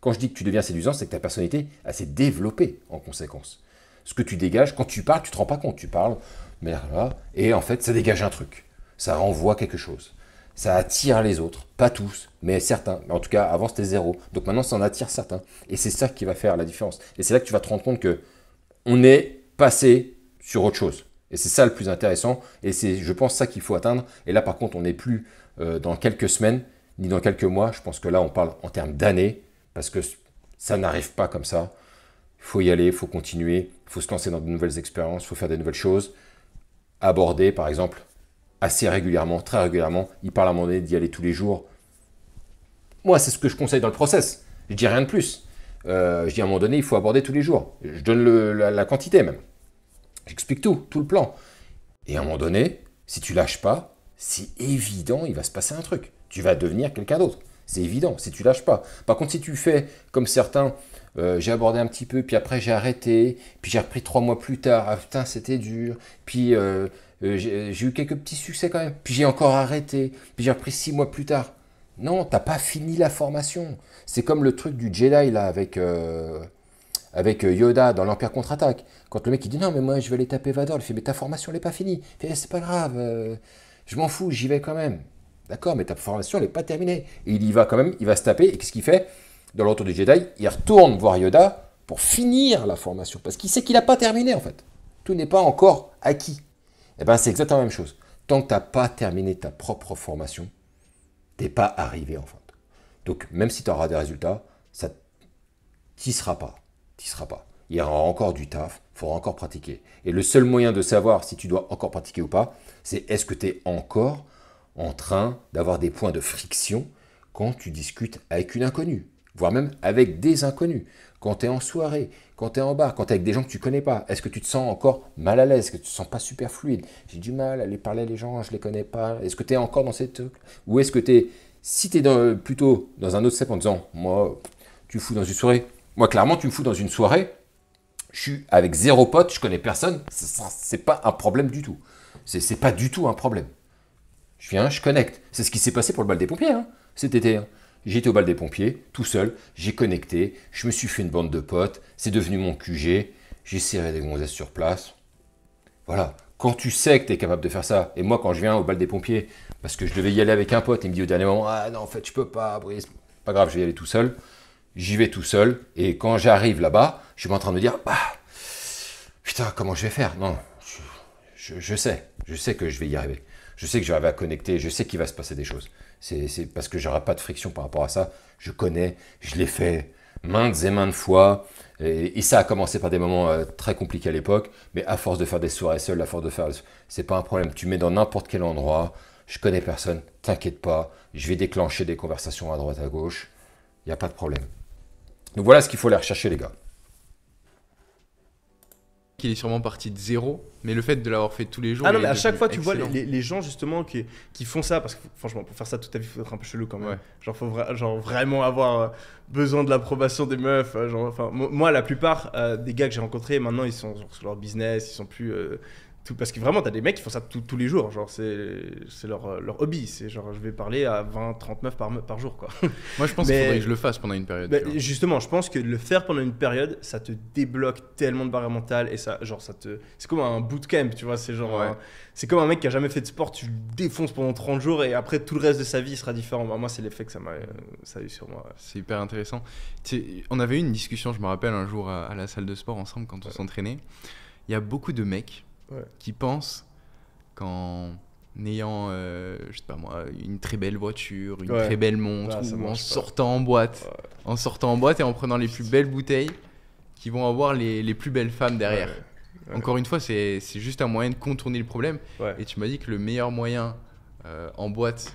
quand je dis que tu deviens séduisant, c'est que ta personnalité s'est développée en conséquence. Ce que tu dégages, quand tu parles, tu te rends pas compte. Tu parles, mais là, et en fait, ça dégage un truc. Ça renvoie quelque chose. Ça attire les autres. Pas tous, mais certains. En tout cas, avant, c'était zéro. Donc maintenant, ça en attire certains. Et c'est ça qui va faire la différence. Et c'est là que tu vas te rendre compte que on est passé sur autre chose. Et c'est ça le plus intéressant. Et c'est, je pense, ça qu'il faut atteindre. Et là, par contre, on n'est plus euh, dans quelques semaines, ni dans quelques mois. Je pense que là, on parle en termes d'années parce que ça n'arrive pas comme ça. Il faut y aller, il faut continuer, il faut se lancer dans de nouvelles expériences, il faut faire de nouvelles choses. Aborder, par exemple, assez régulièrement, très régulièrement. Il parle à un moment donné d'y aller tous les jours. Moi, c'est ce que je conseille dans le process. Je dis rien de plus. Euh, je dis à un moment donné, il faut aborder tous les jours. Je donne la, quantité même. J'explique tout, tout le plan. Et à un moment donné, si tu lâches pas, c'est évident, il va se passer un truc. Tu vas devenir quelqu'un d'autre. C'est évident, si tu lâches pas. Par contre, si tu fais comme certains, euh, j'ai abordé un petit peu, puis après j'ai arrêté, puis j'ai repris trois mois plus tard, ah putain, c'était dur, puis euh, euh, j'ai eu quelques petits succès quand même, puis j'ai encore arrêté, puis j'ai repris six mois plus tard. Non, t'as pas fini la formation. C'est comme le truc du Jedi là avec, avec Yoda dans l'Empire contre-attaque. Quand le mec il dit non mais moi je vais aller taper Vador, il fait mais ta formation n'est pas finie. Fait c'est pas grave, je m'en fous, j'y vais quand même. D'accord, mais ta formation n'est pas terminée. Et il y va quand même, il va se taper. Et qu'est-ce qu'il fait? Dans le retour du Jedi, il retourne voir Yoda pour finir la formation. Parce qu'il sait qu'il n'a pas terminé en fait. Tout n'est pas encore acquis. Eh bien c'est exactement la même chose. Tant que tu n'as pas terminé ta propre formation, tu n'es pas arrivé en fait. Donc même si tu auras des résultats, ça n'y sera pas. Tu seras pas. Il y aura encore du taf, il faudra encore pratiquer. Et le seul moyen de savoir si tu dois encore pratiquer ou pas, c'est est-ce que tu es encore en train d'avoir des points de friction quand tu discutes avec une inconnue. voire même avec des inconnus. Quand tu es en soirée, quand tu es en bar, quand tu es avec des gens que tu connais pas, est-ce que tu te sens encore mal à l'aise? Est-ce que tu te sens pas super fluide? J'ai du mal à aller parler à les gens, je les connais pas. Est-ce que tu es encore dans cette truc Ou est-ce que tu es, si tu es plutôt dans un autre step en disant, moi, tu fous dans une soirée Moi, clairement, tu me fous dans une soirée, je suis avec zéro pote, je connais personne, c'est pas un problème du tout. C'est pas du tout un problème. Je viens, je connecte. C'est ce qui s'est passé pour le bal des pompiers hein, cet été. Hein. J'étais au bal des pompiers, tout seul, j'ai connecté, je me suis fait une bande de potes, c'est devenu mon QG, j'ai serré des gonzesses sur place. Voilà. Quand tu sais que tu es capable de faire ça, et moi quand je viens au bal des pompiers, parce que je devais y aller avec un pote, il me dit au dernier moment Ah non, en fait, je peux pas, Brice, pas grave, je vais y aller tout seul. J'y vais tout seul, et quand j'arrive là-bas, je suis en train de me dire Ah, putain, comment je vais faire? Non, je sais, je sais que je vais y arriver. Je sais que je vais à connecter, je sais qu'il va se passer des choses. C'est parce que j'aurai pas de friction par rapport à ça. Je connais, je l'ai fait maintes et maintes fois. Et, ça a commencé par des moments euh, très compliqués à l'époque, mais à force de faire des soirées seules, à force de faire, c'est pas un problème. Tu mets dans n'importe quel endroit, je connais personne, t'inquiète pas, je vais déclencher des conversations à droite à gauche, il n'y a pas de problème. Donc voilà ce qu'il faut aller rechercher les gars qu'il est sûrement parti de zéro, mais le fait de l'avoir fait tous les jours. Ah non, mais à chaque fois, tu vois les, les, gens justement qui, qui, font ça, parce que franchement, pour faire ça toute ta vie, il faut être un peu chelou quand même. Genre, faut genre vraiment avoir euh, besoin de l'approbation des meufs. Euh, genre, enfin, moi, la plupart euh, des gars que j'ai rencontrés, maintenant, ils sont sur leur business, ils sont plus parce que vraiment, t'as des mecs qui font ça tous les jours. Genre, c'est leur, leur hobby. C'est genre, je vais parler à 20, 30 meufs par, par jour, quoi. Moi, je pense qu'il faudrait que je le fasse pendant une période. justement, je pense que le faire pendant une période, ça te débloque tellement de barrières mentales et ça, genre, ça te. C'est comme un bootcamp, tu vois. C'est genre. C'est comme un mec qui a jamais fait de sport, tu le défonces pendant 30 jours et après tout le reste de sa vie sera différent. Moi, c'est l'effet que ça m'a ça a eu sur moi. C'est hyper intéressant. on avait eu une discussion, je me rappelle, un jour à, la salle de sport ensemble quand on s'entraînait. Il y a beaucoup de mecs qui pensent qu'en ayant, euh, je sais pas moi, une très belle voiture, une très belle montre, ou en sortant en boîte, en sortant en boîte et en prenant les plus belles bouteilles, qui vont avoir les, les plus belles femmes derrière. Encore une fois, c'est juste un moyen de contourner le problème. Et tu m'as dit que le meilleur moyen euh, en boîte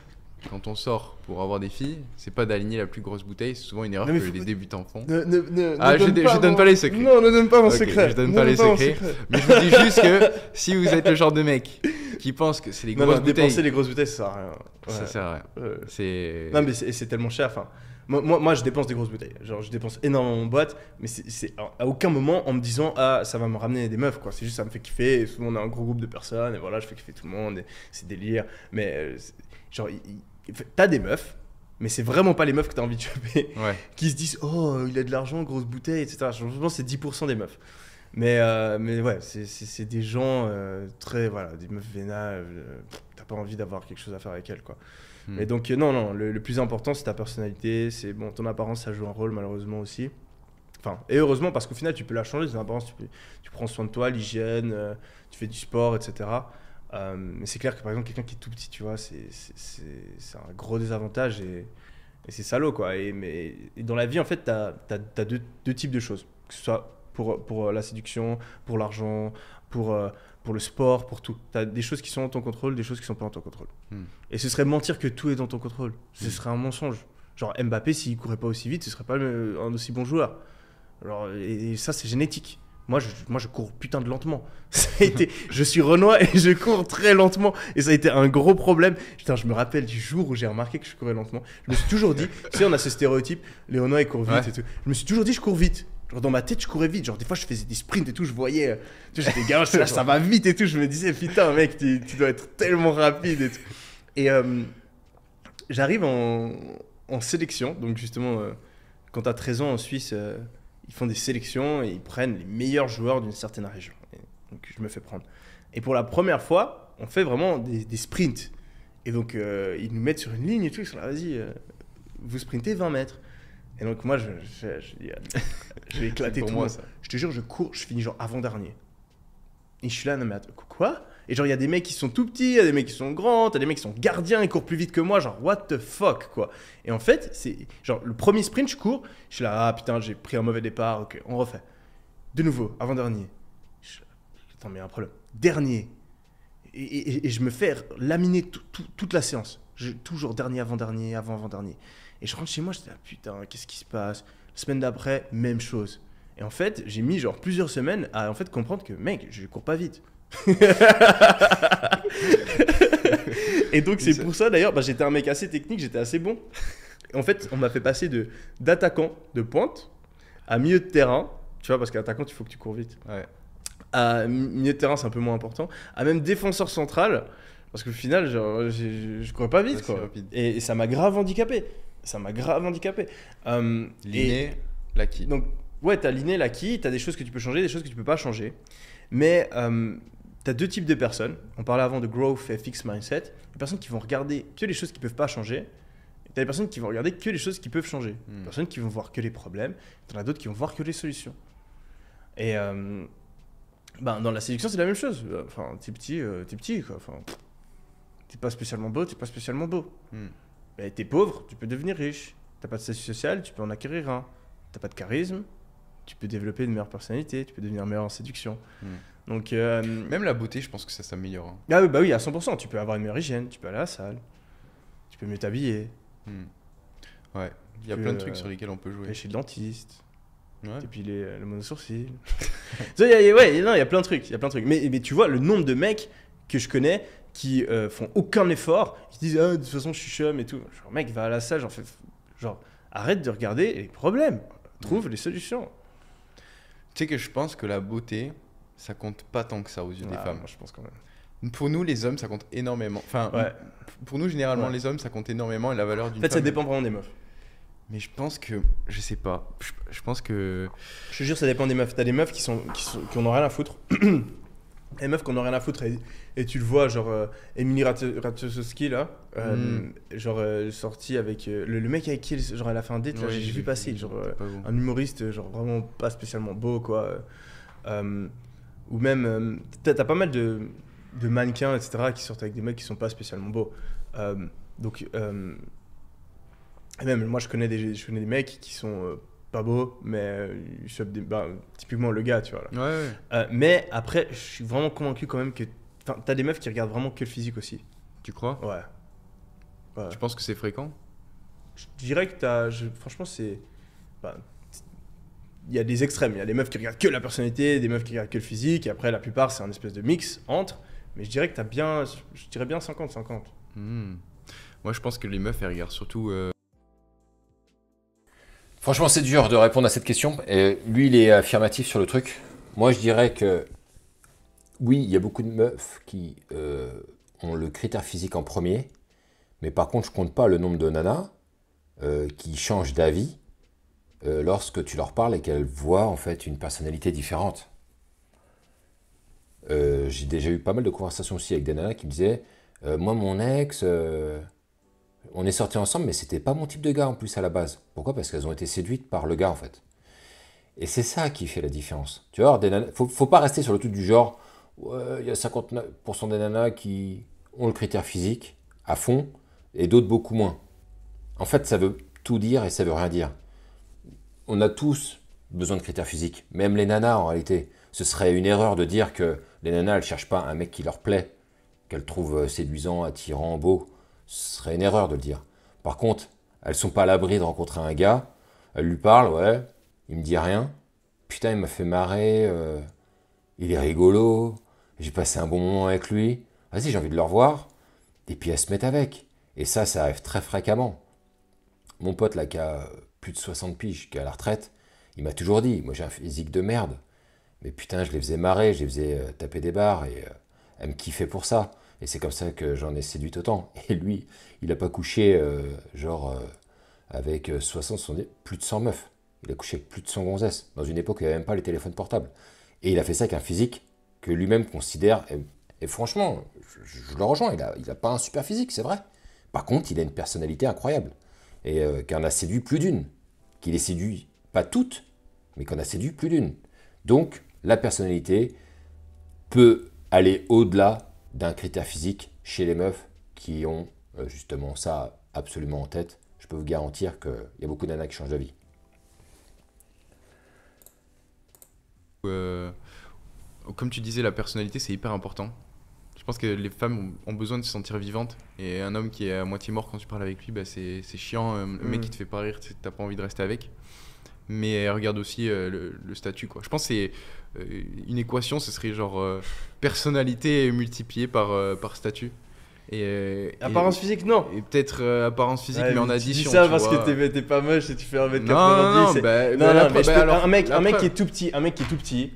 quand on sort pour avoir des filles, c'est pas d'aligner la plus grosse bouteille, c'est souvent une erreur que les débutants font. ah, je, ne donne pas les secrets. Non, ne donne pas mon secret. Je donne pas les secrets. Mais je vous dis juste que si vous êtes le genre de mec qui pense que c'est les grosses bouteilles. Dépenser les grosses bouteilles, ça sert à rien. Ça sert à rien. C'est. Non, mais c'est tellement cher. Enfin, moi, moi, je dépense des grosses bouteilles. Genre, je dépense énormément en boîte, mais c'est à aucun moment en me disant Ah, ça va me ramener des meufs, quoi. C'est juste, ça me fait kiffer. Et souvent, on a un gros groupe de personnes, et voilà, je fais kiffer tout le monde, c'est délire. Mais, euh, genre, T'as des meufs, mais c'est vraiment pas les meufs que t'as envie de choper, qui se disent Oh, il a de l'argent, grosse bouteille, etc. Je pense c'est 10% des meufs. Mais, euh, mais ouais, c'est des gens euh, très. Voilà, des meufs vénales, euh, t'as pas envie d'avoir quelque chose à faire avec elles, quoi. Hmm. Et donc, non, non, le, plus important, c'est ta personnalité. C'est bon, ton apparence, ça joue un rôle, malheureusement aussi. Enfin, et heureusement, parce qu'au final, tu peux la changer, ton apparence. Tu, tu prends soin de toi, l'hygiène, tu fais du sport, etc. Euh, mais c'est clair que par exemple, quelqu'un qui est tout petit, tu vois, c'est un gros désavantage et, et c'est salaud, quoi. Et, mais, dans la vie, en fait, tu as, as, deux, deux, types de choses. Que ce soit pour, pour la séduction, pour l'argent, pour, euh, pour le sport, pour tout. Tu as des choses qui sont en ton contrôle, des choses qui sont pas en ton contrôle. Hmm. Et ce serait mentir que tout est dans ton contrôle. Ce hmm. serait un mensonge. Genre Mbappé, s'il courait pas aussi vite, ce serait pas un aussi bon joueur. Alors, et ça, c'est génétique. Moi je, moi, je cours putain de lentement. Ça a été, je suis Renoir et je cours très lentement. Et ça a été un gros problème. Putain, je me rappelle du jour où j'ai remarqué que je courais lentement. Je me suis toujours dit, tu sais, on a ce stéréotype, les Renois ils courent vite et tout. Je me suis toujours dit, je cours vite. Genre, dans ma tête, je courais vite. Genre, des fois, je faisais des sprints et tout. Je voyais, euh, tu sais, j'étais gamin, là, ça va vite et tout. Je me disais, putain, mec, tu, dois être tellement rapide et tout. Et euh, j'arrive en, en, sélection. Donc, justement, euh, quand tu as 13 ans en Suisse ils font des sélections et ils prennent les meilleurs joueurs d'une certaine région. donc je me fais prendre. Et pour la première fois, on fait vraiment des, sprints. Et donc euh, ils nous mettent sur une ligne et tout, ils sont là, vas-y, euh, vous sprintez 20 mètres. Et donc moi, je, je, je, vais éclater tout moi, ça. Je te jure, je cours, je finis genre avant-dernier. Et je suis là, non mais attends, quoi? Et genre, il y a des mecs qui sont tout petits, il y a des mecs qui sont grands, t'as des mecs qui sont gardiens, ils courent plus vite que moi, genre, what the fuck, quoi. Et en fait, c'est genre, le premier sprint, je cours, je suis là, ah putain, j'ai pris un mauvais départ, ok, on refait. De nouveau, avant-dernier. Attends, mais il y a un problème. Dernier. Et, je me fais laminer toute la séance. toujours dernier, avant-dernier, avant-avant-dernier. Et je rentre chez moi, je dis, ah, putain, qu'est-ce qui se passe? La semaine d'après, même chose. Et en fait, j'ai mis genre plusieurs semaines à en fait comprendre que, mec, je cours pas vite. Et donc, c'est pour ça d'ailleurs, bah, j'étais un mec assez technique, j'étais assez bon. En fait, on m'a fait passer de d'attaquant de pointe à milieu de terrain, tu vois, parce qu'attaquant, il faut que tu cours vite. Ouais. À milieu de terrain, c'est un peu moins important. À même défenseur central, parce qu'au final, genre, je courais pas vite, quoi. Et, ça m'a grave handicapé. Ça m'a grave handicapé. Euh, L'inné, l'acquis. Donc, ouais, t'as l'inné, l'acquis, t'as des choses que tu peux changer, des choses que tu peux pas changer. Mais euh, t'as deux types de personnes. On parlait avant de growth et fixed mindset. Les personnes qui vont regarder que les choses qui peuvent pas changer. T'as des personnes qui vont regarder que les choses qui peuvent changer. Hmm. Des personnes qui vont voir que les problèmes. T'en as d'autres qui vont voir que les solutions. Et euh, ben, dans la séduction, c'est la même chose. Enfin, t'es petit, euh, t'es petit, quoi. Enfin, t'es pas spécialement beau, t'es pas spécialement beau. Mais t'es pauvre, tu peux devenir riche. T'as pas de statut social, tu peux en acquérir un. T'as pas de charisme, tu peux développer une meilleure personnalité, tu peux devenir meilleur en séduction. Hmm. Donc, euh, Même la beauté, je pense que ça s'améliore. Hein. Ah oui, bah oui, à 100%. Tu peux avoir une meilleure hygiène, tu peux aller à la salle, tu peux mieux t'habiller. Hmm. Ouais, il y a plein de trucs sur lesquels on peut jouer. Aller chez le dentiste. Et puis les, le monosourcil. ouais, non, il y a plein de trucs. Il y a plein de trucs. Mais, mais tu vois, le nombre de mecs que je connais qui euh, font aucun effort, qui disent ah, de toute façon je suis chum et tout. Genre, mec, va à la salle, genre, arrête de regarder les problèmes, trouve les solutions. Tu sais que je pense que la beauté, ça compte pas tant que ça aux yeux des femmes. Moi, je pense quand même. Pour nous, les hommes, ça compte énormément. Enfin, pour nous, généralement, les hommes, ça compte énormément et la valeur d'une En fait, ça dépend vraiment des meufs. Mais je pense que. Je sais pas. Je, pense que. Je te jure, ça dépend des meufs. T'as des meufs qui, sont, qui, sont, qui en ont rien à foutre. des meufs qui en ont rien à foutre. Et, tu le vois, genre, euh, Emily Ratajkowski, là, euh, hmm. genre, euh, sortie avec. le, mec avec qui genre, elle a fait un date, j'ai vu passer. Genre, un humoriste, genre, vraiment pas spécialement beau, quoi. Ou même. T'as as pas mal de, de mannequins, etc., qui sortent avec des mecs qui sont pas spécialement beaux. donc et même, moi, je connais des, je connais des mecs qui sont euh, pas beaux, mais euh, ils des, bah, typiquement le gars, tu vois. Là. Ouais, euh, mais après, je suis vraiment convaincu quand même que. T'as des meufs qui regardent vraiment que le physique aussi. Tu crois? Ouais. Tu penses que c'est fréquent? Je dirais que t'as. franchement, c'est. Bah, il y a des extrêmes. Il y a des meufs qui regardent que la personnalité, des meufs qui regardent que le physique, et après, la plupart, c'est un espèce de mix entre. Mais je dirais que t'as bien. Je dirais bien 50-50. Hmm. Moi, je pense que les meufs, elles regardent surtout. Franchement, c'est dur de répondre à cette question. Et lui, il est affirmatif sur le truc. Moi, je dirais que oui, il y a beaucoup de meufs qui euh, ont le critère physique en premier. Mais par contre, je compte pas le nombre de nanas euh, qui changent d'avis euh, lorsque tu leur parles et qu'elles voient en fait une personnalité différente. J'ai déjà eu pas mal de conversations aussi avec des nanas qui me disaient Moi, mon ex, on est sortis ensemble, mais c'était pas mon type de gars en plus à la base. Pourquoi? Parce qu'elles ont été séduites par le gars en fait. Et c'est ça qui fait la différence. Tu vois, des faut, faut pas rester sur le tout du genre, il y a 59% des nanas qui ont le critère physique à fond et d'autres beaucoup moins. En fait, ça veut tout dire et ça veut rien dire. On a tous besoin de critères physiques, même les nanas en réalité. Ce serait une erreur de dire que les nanas, elles cherchent pas un mec qui leur plaît, qu'elles trouvent séduisant, attirant, beau. Ce serait une erreur de le dire. Par contre, elles sont pas à l'abri de rencontrer un gars. Elles lui parlent, ouais, il me dit rien. Putain, il m'a fait marrer. Euh, il est rigolo. J'ai passé un bon moment avec lui. Vas-y, j'ai envie de le revoir. Et puis elles se mettent avec. Et ça, ça arrive très fréquemment. Mon pote là qui a plus de 60 piges, qui est à la retraite, il m'a toujours dit, moi j'ai un physique de merde. Mais putain, je les faisais marrer, je les faisais euh, taper des barres et euh, elle me kiffait pour ça. Et c'est comme ça que j'en ai séduit autant. Et lui, il n'a pas couché, euh, genre, avec 60, euh, 70, plus de 100 meufs. Il a couché plus de 100 gonzesses, dans une époque où il n'y avait même pas les téléphones portables. Et il a fait ça avec un physique que lui-même considère. Et, franchement, je, le rejoins, il n'a a pas un super physique, c'est vrai. Par contre, il a une personnalité incroyable. Et qu'en a séduit plus d'une. Qu'il ait séduit, pas toutes, mais qu'on a séduit plus d'une. Donc, la personnalité peut aller au-delà d'un critère physique chez les meufs qui ont euh, justement ça absolument en tête. Je peux vous garantir qu'il y a beaucoup nanas qui changent d'avis. Euh, comme tu disais, la personnalité, c'est hyper important. Je pense que les femmes ont besoin de se sentir vivantes. Et un homme qui est à moitié mort quand tu parles avec lui, bah, c'est chiant. Le mec mm. qui te fait pas rire, t'as pas envie de rester avec. Mais regarde aussi le, statut. Quoi. Je pense que c'est une équation, ce serait genre personnalité multipliée par, par statut. Et, apparence physique, non. Et peut-être apparence physique, mais en addition. Tu dis ça parce que t'es pas moche et tu fais 1m90. Non, non, bah, non, non, mais un, mec, un mec qui est tout petit, un mec qui est tout petit.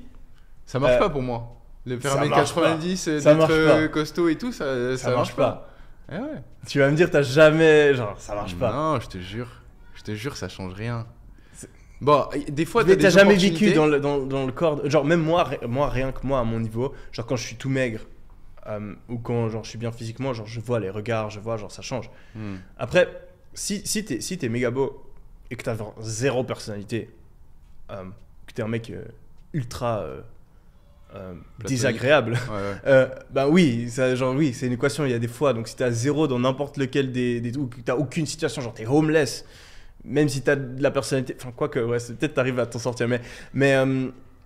Ça marche pas pour moi. Le faire 1m90, d'être costaud et tout, ça, ça, marche, pas. Eh ouais. Tu vas me dire, t'as jamais. Genre, ça marche pas. Non, je te jure. Je te jure, ça change rien. Bon, des fois, t'as t'as jamais vécu dans le, dans, dans le corps. Genre, même moi, moi, rien que moi, à mon niveau, genre quand je suis tout maigre, euh, ou quand genre, je suis bien physiquement, genre, je vois les regards, je vois, genre, ça change. Hmm. Après, si, si t'es si es méga beau et que t'as zéro personnalité, euh, que t'es un mec euh, ultra désagréable, bah oui, ça, genre, oui, c'est une équation, il y a des fois. Donc si t'as zéro dans n'importe lequel des, des. ou que t'as aucune situation, genre t'es homeless, même si t'as de la personnalité. Enfin, quoi que, ouais, peut-être t'arrives à t'en sortir, mais. mais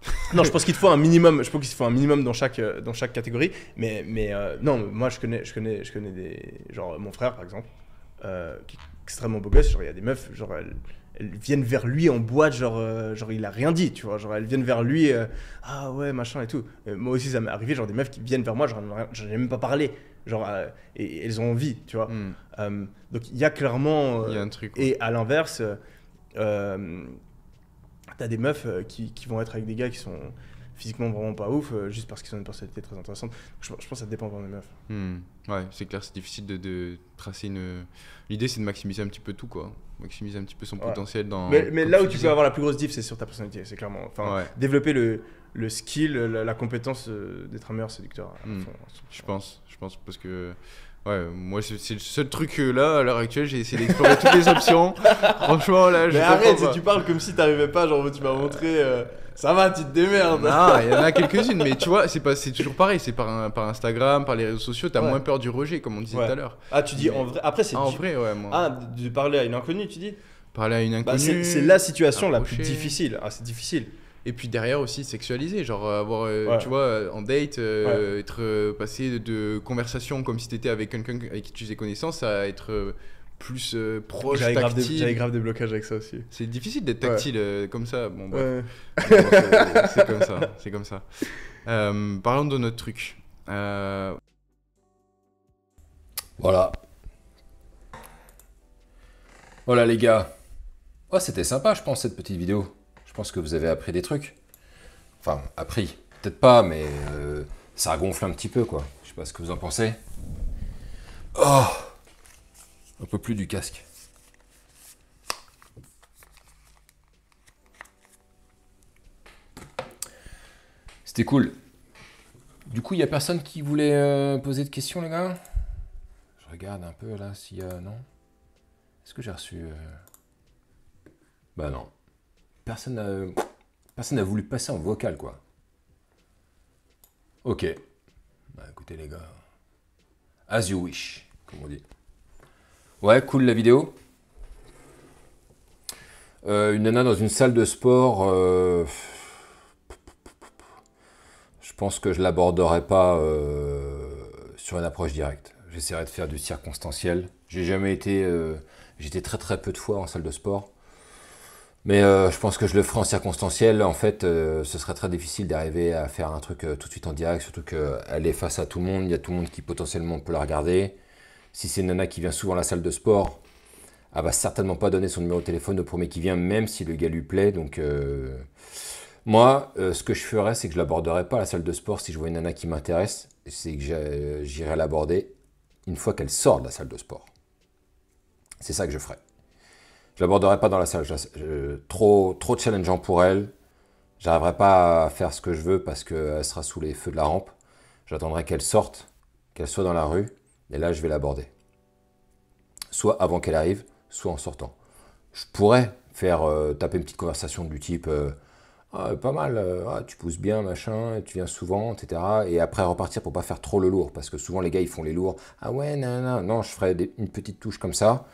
non, je pense qu'il te faut un minimum. Je pense qu'il faut un minimum dans chaque euh, dans chaque catégorie. Mais mais euh, non, moi je connais je connais je connais des genre mon frère par exemple, euh, qui est extrêmement beau gosse. Genre il y a des meufs genre elles, viennent vers lui en boîte genre genre il a rien dit, tu vois. Genre elles viennent vers lui ah ouais machin et tout. moi aussi ça m'est arrivé genre des meufs qui viennent vers moi genre j'en ai même pas parlé. Genre et, elles ont envie, tu vois. Hmm. donc il y a clairement. Il y a un truc. Et à l'inverse t'as des meufs euh, qui, qui, vont être avec des gars qui sont physiquement vraiment pas ouf, euh, juste parce qu'ils ont une personnalité très intéressante. Je, pense que ça dépend vraiment des meufs. Hmm. Ouais, c'est clair, c'est difficile de, de, tracer une. L'idée, c'est de maximiser un petit peu tout, quoi. Maximiser un petit peu son potentiel dans. Mais, mais là où tu peux avoir la plus grosse diff, c'est sur ta personnalité, c'est clairement. Enfin, développer le, le skill, la, compétence euh, d'être un meilleur séducteur. Hmm. je pense, je pense, parce que Ouais, moi c'est le seul truc là, à l'heure actuelle, j'ai essayé d'explorer toutes les options. Franchement, là, je. Mais arrête, si tu parles comme si t'arrivais pas, genre tu m'as montré. Euh, ça va, tu te démerdes. Non, il y en a quelques-unes, mais tu vois, c'est pas, c'est toujours pareil. C'est par, par Instagram, par les réseaux sociaux, t'as moins peur du rejet, comme on disait tout à l'heure. Ah, tu dis en vrai. Après, c'est. en vrai, ouais. Moi. Ah, de parler à une inconnue, tu dis? Parler à une bah, inconnue. c'est la situation la plus difficile. Ah, c'est difficile. Et puis derrière aussi sexualiser, genre euh, avoir, euh, tu vois, euh, en date, être passé de conversation comme si tu étais avec quelqu'un avec qui tu faisais connaissance à être plus proche, J'avais grave, des, grave des blocages avec ça aussi. C'est difficile d'être tactile comme ça. Bon, c'est comme ça. C'est comme ça. parlons de notre truc. Voilà. Voilà les gars. Oh, c'était sympa, je pense, cette petite vidéo. Je pense que vous avez appris des trucs. Enfin, appris. Peut-être pas, mais euh, ça gonfle un petit peu, quoi. Je sais pas ce que vous en pensez. Oh Un peu plus du casque. C'était cool. Du coup, il n'y a personne qui voulait euh, poser de questions, les gars? Je regarde un peu là s'il y a. Non? Est-ce que j'ai reçu. Euh, bah non personne personne n'a voulu passer en vocal, quoi. Ok. Bah écoutez les gars. As you wish, comme on dit. Ouais, cool la vidéo. Euh, une nana dans une salle de sport. Euh, je pense que je l'aborderai pas euh, sur une approche directe. J'essaierai de faire du circonstanciel. J'ai jamais été. J'étais très très peu de fois en salle de sport. Mais je pense que je le ferai en circonstanciel. En fait, ce serait très difficile d'arriver à faire un truc tout de suite en direct, surtout qu'elle est face à tout le monde. Il y a tout le monde qui potentiellement peut la regarder. Si c'est une nana qui vient souvent à la salle de sport, elle va certainement pas donner son numéro de téléphone au premier qui vient, même si le gars lui plaît. Donc, moi, ce que je ferais, c'est que je l'aborderai pas à la salle de sport si je vois une nana qui m'intéresse. C'est que j'irai l'aborder une fois qu'elle sort de la salle de sport. C'est ça que je ferai. Je l'aborderai pas dans la salle. trop, trop challengeant pour elle. J'arriverai pas à faire ce que je veux parce qu'elle sera sous les feux de la rampe. J'attendrai qu'elle sorte, qu'elle soit dans la rue, et là je vais l'aborder. Soit avant qu'elle arrive, soit en sortant. Je pourrais faire euh, taper une petite conversation du type euh, ah, pas mal, euh, ah, tu pousses bien, machin, tu viens souvent, etc. Et après repartir pour pas faire trop le lourd, parce que souvent les gars ils font les lourds. Ah ouais, non, non, non, je ferai une petite touche comme ça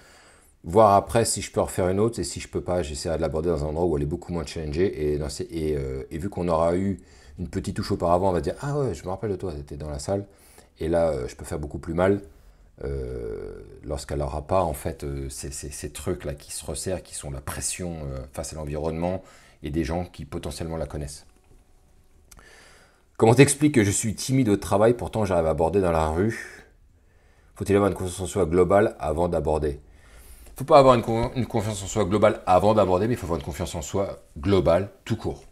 voir après si je peux refaire une autre et si je peux pas, j'essaierai de l'aborder dans un endroit où elle est beaucoup moins challengée et, et, et vu qu'on aura eu une petite touche auparavant, on va dire ah ouais, je me rappelle de toi, tu étais dans la salle Et là, je peux faire beaucoup plus mal lorsqu'elle n'aura pas en fait ces, ces, trucs-là qui se resserrent, qui sont la pression face à l'environnement et des gens qui potentiellement la connaissent. Comment t'expliques que je suis timide au travail, pourtant j'arrive à aborder dans la rue? Faut-il avoir une confiance en soi globale avant d'aborder? Faut pas avoir une, confiance en soi globale avant d'aborder, mais il faut avoir une confiance en soi globale, tout court.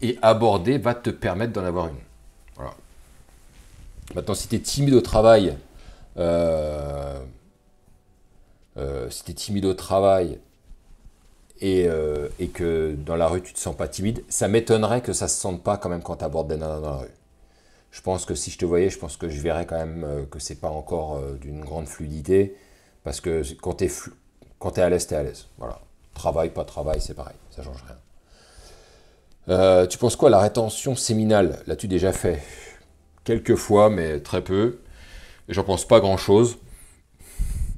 Et aborder va te permettre d'en avoir une. Maintenant, si tu es timide au travail, euh, euh, timide au travail et, euh, et, que dans la rue tu te sens pas timide, ça m'étonnerait que ça se sente pas quand même quand tu abordes des nanas dans la rue. Je pense que si je te voyais, je pense que je verrais quand même que c'est pas encore d'une grande fluidité parce que quand tu es, à l'aise, tu es à l'aise. Voilà. Travail, pas travail, c'est pareil. Ça change rien. Tu penses quoi? La rétention séminale L'as-tu déjà fait? Quelques fois, mais très peu. J'en pense pas grand-chose.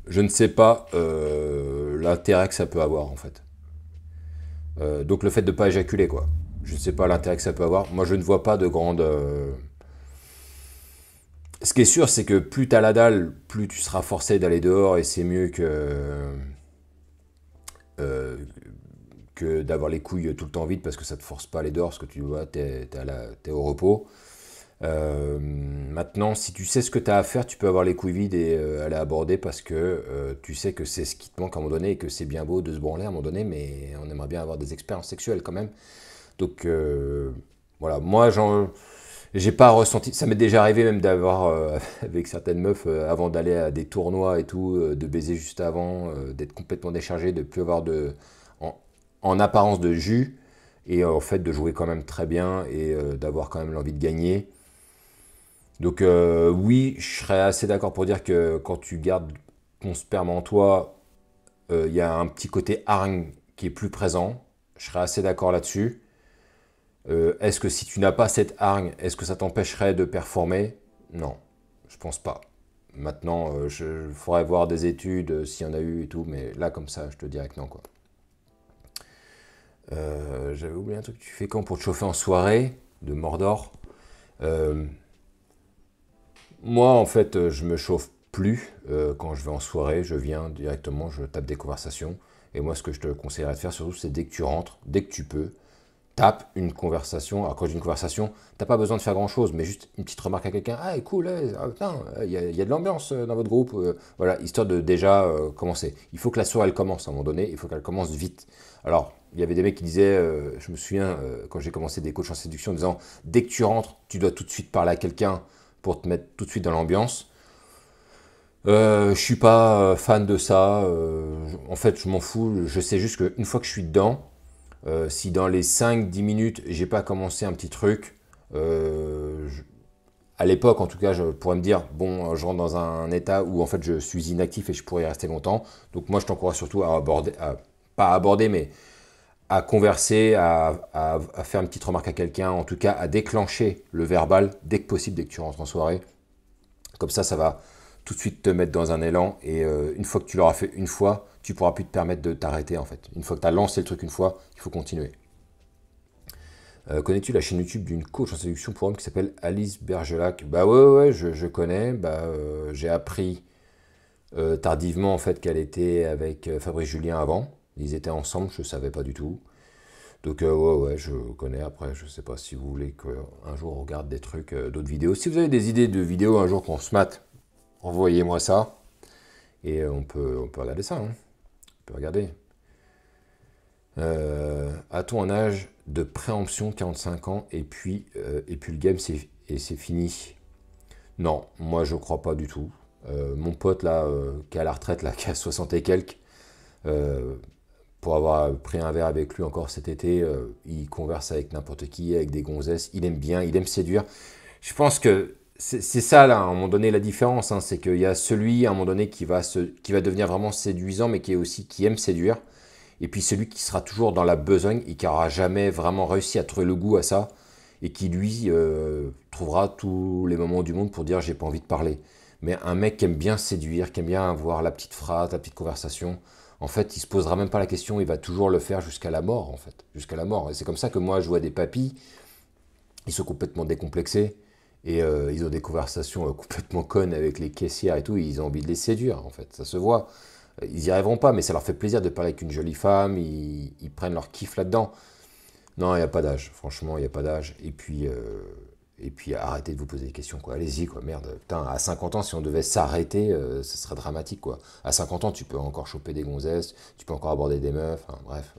Je ne sais pas euh, l'intérêt que ça peut avoir, en fait. Euh, donc le fait de ne pas éjaculer, quoi. Je ne sais pas l'intérêt que ça peut avoir. Moi, je ne vois pas de grande ce qui est sûr, c'est que plus tu as la dalle, plus tu seras forcé d'aller dehors et c'est mieux que, euh, que d'avoir les couilles tout le temps vides parce que ça te force pas à aller dehors parce que tu vois, tu es, au repos. Euh, maintenant, si tu sais ce que tu as à faire, tu peux avoir les couilles vides et euh, aller aborder parce que tu sais que c'est ce qui te manque à un moment donné et que c'est bien beau de se branler à un moment donné, mais on aimerait bien avoir des expériences sexuelles quand même. Donc voilà, moi j'ai pas ressenti. Ça m'est déjà arrivé même d'avoir euh, avec certaines meufs euh, avant d'aller à des tournois et tout, euh, de baiser juste avant, d'être complètement déchargé, de plus avoir de en, apparence de jus et en fait de jouer quand même très bien et d'avoir quand même l'envie de gagner. Donc oui, je serais assez d'accord pour dire que quand tu gardes ton sperme en toi, il y a un petit côté hargne qui est plus présent. Je serais assez d'accord là-dessus. Euh, est-ce que si tu n'as pas cette hargne, est-ce que ça t'empêcherait de performer? Non, je pense pas. Maintenant, il euh, faudrait voir des études euh, s'il y en a eu et tout, mais là, comme ça, je te dirais que non. quoi. J'avais oublié un truc. Tu fais quand pour te chauffer en soirée de Mordor? Moi, en fait, je me chauffe plus quand je vais en soirée. Je viens directement, je tape des conversations. Et moi, ce que je te conseillerais de faire surtout, c'est dès que tu rentres, dès que tu peux, tape une conversation. Alors, quand j'ai une conversation, t'as pas besoin de faire grand chose, mais juste une petite remarque à quelqu'un. Ah, cool, ah, il y, a de l'ambiance euh, dans votre groupe. Euh, voilà, histoire de déjà euh, commencer. Il faut que la soirée elle commence à un moment donné, il faut qu'elle commence vite. Alors, il y avait des mecs qui disaient, je me souviens, quand j'ai commencé des coachs en séduction, en disant dès que tu rentres, tu dois tout de suite parler à quelqu'un pour te mettre tout de suite dans l'ambiance. Euh, je suis pas fan de ça. en fait, je m'en fous. Je sais juste qu'une fois que je suis dedans, euh, si dans les 5-10 minutes, j'ai pas commencé un petit truc, euh, à l'époque en tout cas, je pourrais me dire, bon, je rentre dans un état où en fait je suis inactif et je pourrais rester longtemps. Donc moi, je t'encourage surtout à aborder, pas à aborder, mais à converser, à, faire une petite remarque à quelqu'un, en tout cas à déclencher le verbal dès que possible, dès que tu rentres en soirée. Comme ça, ça va tout de suite te mettre dans un élan. Et euh, une fois que tu l'auras fait une fois, tu pourras plus te permettre de t'arrêter en fait. Une fois que tu as lancé le truc une fois, il faut continuer. Euh, connais-tu la chaîne YouTube d'une coach en séduction pour hommes qui s'appelle Alice Bergelac? Bah ouais, ouais, je, connais. Bah, euh, j'ai appris tardivement en fait qu'elle était avec Fabrice Julien avant. Ils étaient ensemble, je ne savais pas du tout. Donc ouais, ouais, je connais. Après, je ne sais pas si vous voulez qu'un jour on regarde des trucs, d'autres vidéos. Si vous avez des idées de vidéos un jour qu'on se mate, envoyez-moi ça. Et on peut, on peut regarder ça. Hein peut regarder. Euh, A-t-on un âge de préemption 45 ans et puis, euh, et puis le game c'est, et c'est fini Non, moi je crois pas du tout. Euh, mon pote là, euh, qui est à la retraite, là, qui a 60 et quelques, pour avoir pris un verre avec lui encore cet été, il converse avec n'importe qui, avec des gonzesses, il aime bien, il aime séduire. Je pense que c'est ça, là, à un moment donné, la différence. Hein, c'est qu'il y a celui, à un moment donné, qui va, se, qui va devenir vraiment séduisant, mais qui est aussi qui aime séduire. Et puis celui qui sera toujours dans la besogne et qui n'aura jamais vraiment réussi à trouver le goût à ça. Et qui, lui, euh, trouvera tous les moments du monde pour dire j'ai pas envie de parler. Mais un mec qui aime bien séduire, qui aime bien avoir la petite phrase, la petite conversation, en fait, il se posera même pas la question, il va toujours le faire jusqu'à la mort, en fait. Jusqu'à la mort. Et c'est comme ça que moi, je vois des papis, ils sont complètement décomplexés Et euh, ils ont des conversations euh, complètement connes avec les caissières et tout. Ils ont envie de les séduire, en fait. Ça se voit. Ils n'y arriveront pas, mais ça leur fait plaisir de parler avec une jolie femme. Ils, prennent leur kiff là-dedans. Non, il n'y a pas d'âge. Franchement, il n'y a pas d'âge. Et puis, euh, et puis, arrêtez de vous poser des questions. Allez-y, quoi. Merde. Putain, à 50 ans, si on devait s'arrêter, ce serait dramatique, quoi. À 50 ans, tu peux encore choper des gonzesses, tu peux encore aborder des meufs. bref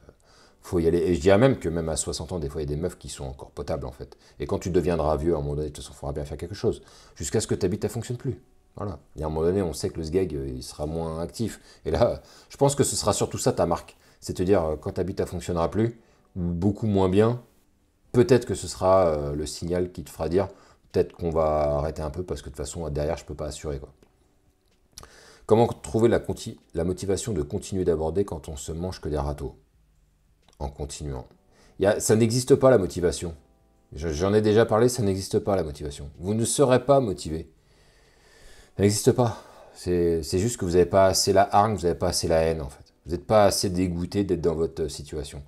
faut y aller. Et je dirais même que même à 60 ans, des fois, il y a des meufs qui sont encore potables, en fait. Et quand tu deviendras vieux, à un moment donné, tu te faudra bien faire quelque chose. Jusqu'à ce que ta bite, elle fonctionne plus. Voilà. Et à un moment donné, on sait que le sgeg, euh, il sera moins actif. Et là, je pense que ce sera surtout ça ta marque. C'est-à-dire, euh, quand ta bite, elle fonctionnera plus, ou beaucoup moins bien, peut-être que ce sera euh, le signal qui te fera dire, peut-être qu'on va arrêter un peu, parce que de toute façon, derrière, je peux pas assurer, quoi. Comment trouver la, motivation de continuer d'aborder quand on se mange que des râteaux? En continuant. ça n'existe pas la motivation. J'en ai déjà parlé, ça n'existe pas la motivation. Vous ne serez pas motivé. Ça n'existe pas. C'est juste que vous n'avez pas assez la hargne, vous n'avez pas assez la haine en fait. Vous n'êtes pas assez dégoûté d'être dans votre situation.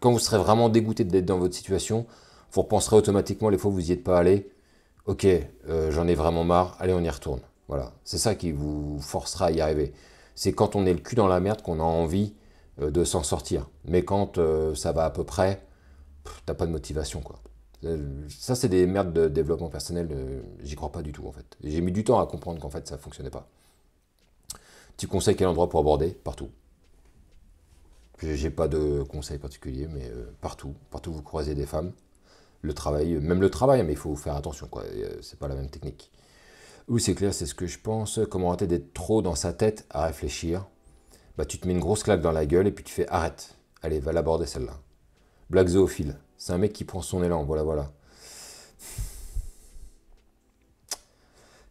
Quand vous serez vraiment dégoûté d'être dans votre situation, vous repenserez automatiquement les fois où vous n'y êtes pas allé. Ok, euh, j'en ai vraiment marre, allez on y retourne. Voilà, c'est ça qui vous forcera à y arriver. C'est quand on est le cul dans la merde qu'on a envie euh, de s'en sortir. Mais quand euh, ça va à peu près, t'as pas de motivation, quoi. Ça, c'est des merdes de développement personnel, j'y crois pas du tout, en fait. J'ai mis du temps à comprendre qu'en fait, ça fonctionnait pas. Tu conseilles quel endroit pour aborder? Partout. J'ai pas de conseil particulier, mais partout. Partout, vous croisez des femmes. Le travail, même le travail, mais il faut faire attention, quoi. C'est pas la même technique. Oui, c'est clair, c'est ce que je pense. Comment arrêter d'être trop dans sa tête à réfléchir bah, tu te mets une grosse claque dans la gueule et puis tu fais arrête. Allez, va l'aborder celle-là. Black zoophile. C'est un mec qui prend son élan. Voilà, voilà.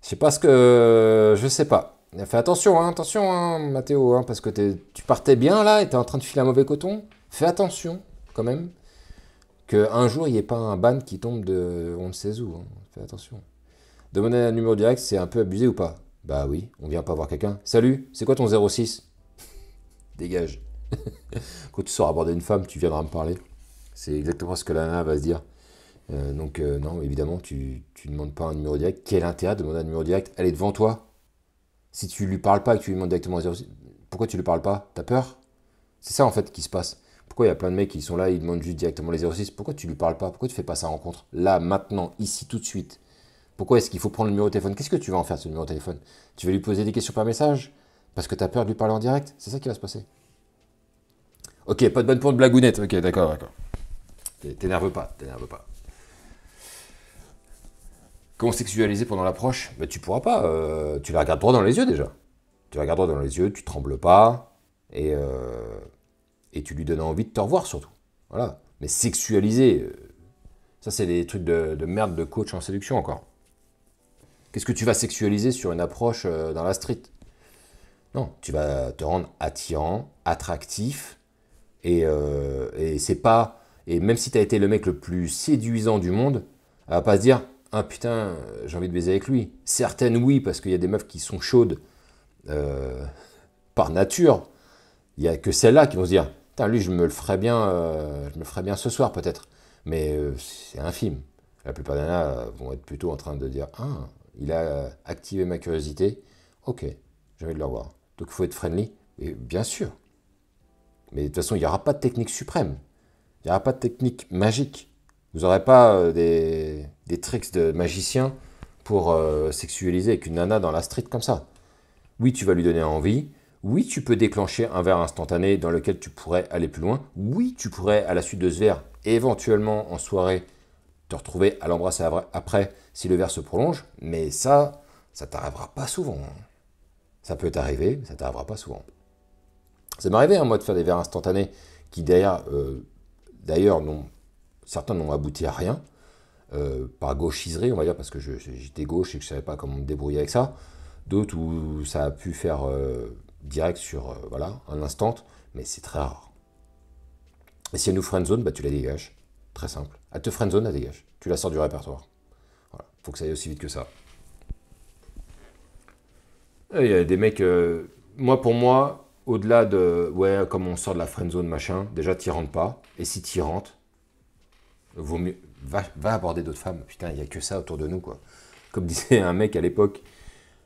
Je sais pas ce que. Je sais pas. Fais attention, hein, attention, hein, Mathéo, hein, parce que tu partais bien là et tu es en train de filer un mauvais coton. Fais attention, quand même, qu'un jour il n'y ait pas un ban qui tombe de on ne sait où. Fais attention. Demander un numéro direct, c'est un peu abusé ou pas? Bah oui, on vient pas voir quelqu'un. Salut, c'est quoi ton 06 dégage. Quand tu sors aborder une femme, tu viendras me parler. C'est exactement ce que la va se dire. Euh, donc, euh, non, évidemment, tu ne demandes pas un numéro direct. Quel intérêt de demander un numéro direct? Elle est devant toi. Si tu lui parles pas et que tu lui demandes directement 06, pourquoi tu lui parles pas? T'as peur? C'est ça en fait qui se passe. Pourquoi il y a plein de mecs qui sont là, ils demandent juste directement les 06 Pourquoi tu lui parles pas? Pourquoi tu fais pas sa rencontre? Là, maintenant, ici, tout de suite Pourquoi est-ce qu'il faut prendre le numéro de téléphone? Qu'est-ce que tu vas en faire ce numéro de téléphone? Tu vas lui poser des questions par message? Parce que tu as peur de lui parler en direct? C'est ça qui va se passer. Ok, pas de bonne pour de blagounette. Ok, d'accord, d'accord. T'énerve pas, t'énerve pas. Comment sexualiser pendant l'approche? Bah, Tu pourras pas. Euh, tu la regardes droit dans les yeux déjà. Tu la regardes droit dans les yeux, tu trembles pas. Et, euh, et tu lui donnes envie de te revoir surtout. Voilà. Mais sexualiser, euh, ça c'est des trucs de, de, merde de coach en séduction encore. Qu'est-ce que tu vas sexualiser sur une approche dans la street? Non, tu vas te rendre attirant, attractif, et, euh, et c'est pas. Et même si tu as été le mec le plus séduisant du monde, elle va pas se dire Ah putain, j'ai envie de baiser avec lui. Certaines, oui, parce qu'il y a des meufs qui sont chaudes euh, par nature. Il y a que celles-là qui vont se dire Putain, lui, je me le ferais bien, euh, je me ferais bien ce soir peut-être. Mais c'est infime. La plupart des nanas vont être plutôt en train de dire Ah, il a activé ma curiosité. Ok, j'ai envie de le revoir. Donc il faut être friendly. Bien sûr. Mais de toute façon, il n'y aura pas de technique suprême. Il n'y aura pas de technique magique. Vous n'aurez pas euh, des, tricks de magicien pour euh, sexualiser avec une nana dans la street comme ça. Oui, tu vas lui donner envie. Oui, tu peux déclencher un verre instantané dans lequel tu pourrais aller plus loin. Oui, tu pourrais, à la suite de ce verre, éventuellement en soirée, te retrouver à l'embrasser après si le verre se prolonge. Mais ça, ça t'arrivera pas souvent. Hein. Ça peut t'arriver, mais ça t'arrivera pas souvent. Ça m'est arrivé, hein, moi, de faire des verres instantanés qui, d'ailleurs, euh, d'ailleurs certains n'ont abouti à rien, euh, par gauchiserie, on va dire, parce que j'étais gauche et que je ne savais pas comment me débrouiller avec ça. D'autres où ça a pu faire euh, direct sur voilà, un instant, mais c'est très rare. Et si elle nous friendzone, bah, tu la dégages. Très simple. Elle te friendzone, elle dégage. Tu la sors du répertoire. Voilà. Faut que ça aille aussi vite que ça. Il y a des mecs. Euh, moi, pour moi, au-delà de. Ouais, comme on sort de la friend zone, machin, déjà, t'y rentres pas. Et si t'y rentres, vaut mieux, va, aborder d'autres femmes. Putain, il n'y a que ça autour de nous, quoi. Comme disait un mec à l'époque,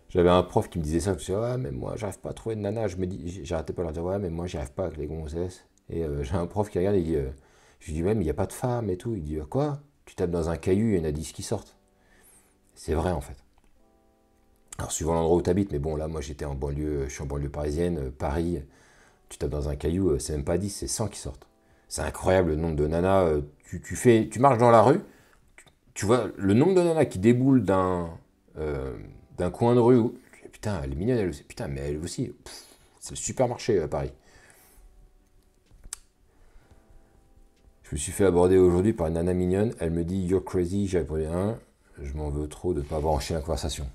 j'avais un prof qui me disait ça, je me disais, ouais, mais moi, j'arrive pas à trouver de nana. Je me dis, j'arrêtais pas de leur dire, ouais, mais moi, j'y arrive pas avec les gonzesses. Et euh, j'ai un prof qui regarde et il dit, euh, je lui dis, mais il n'y a pas de femmes et tout. Il dit, quoi? Tu tapes dans un caillou, il y en a 10 qui sortent. C'est vrai, en fait. Alors, suivant l'endroit où tu habites, mais bon, là, moi, j'étais en banlieue, je suis en banlieue parisienne, Paris, tu tapes dans un caillou, c'est même pas 10, c'est 100 qui sortent. C'est incroyable le nombre de nanas. Euh, tu, fais, tu marches dans la rue, tu, vois le nombre de nanas qui déboulent d'un euh, d'un coin de rue. Où, putain, elle est mignonne, elle aussi. Putain, mais elle aussi. C'est le supermarché à Paris. Je me suis fait aborder aujourd'hui par une nana mignonne. Elle me dit You're crazy. J'ai répondu un. Je m'en veux trop de ne pas avoir enchaîné la conversation.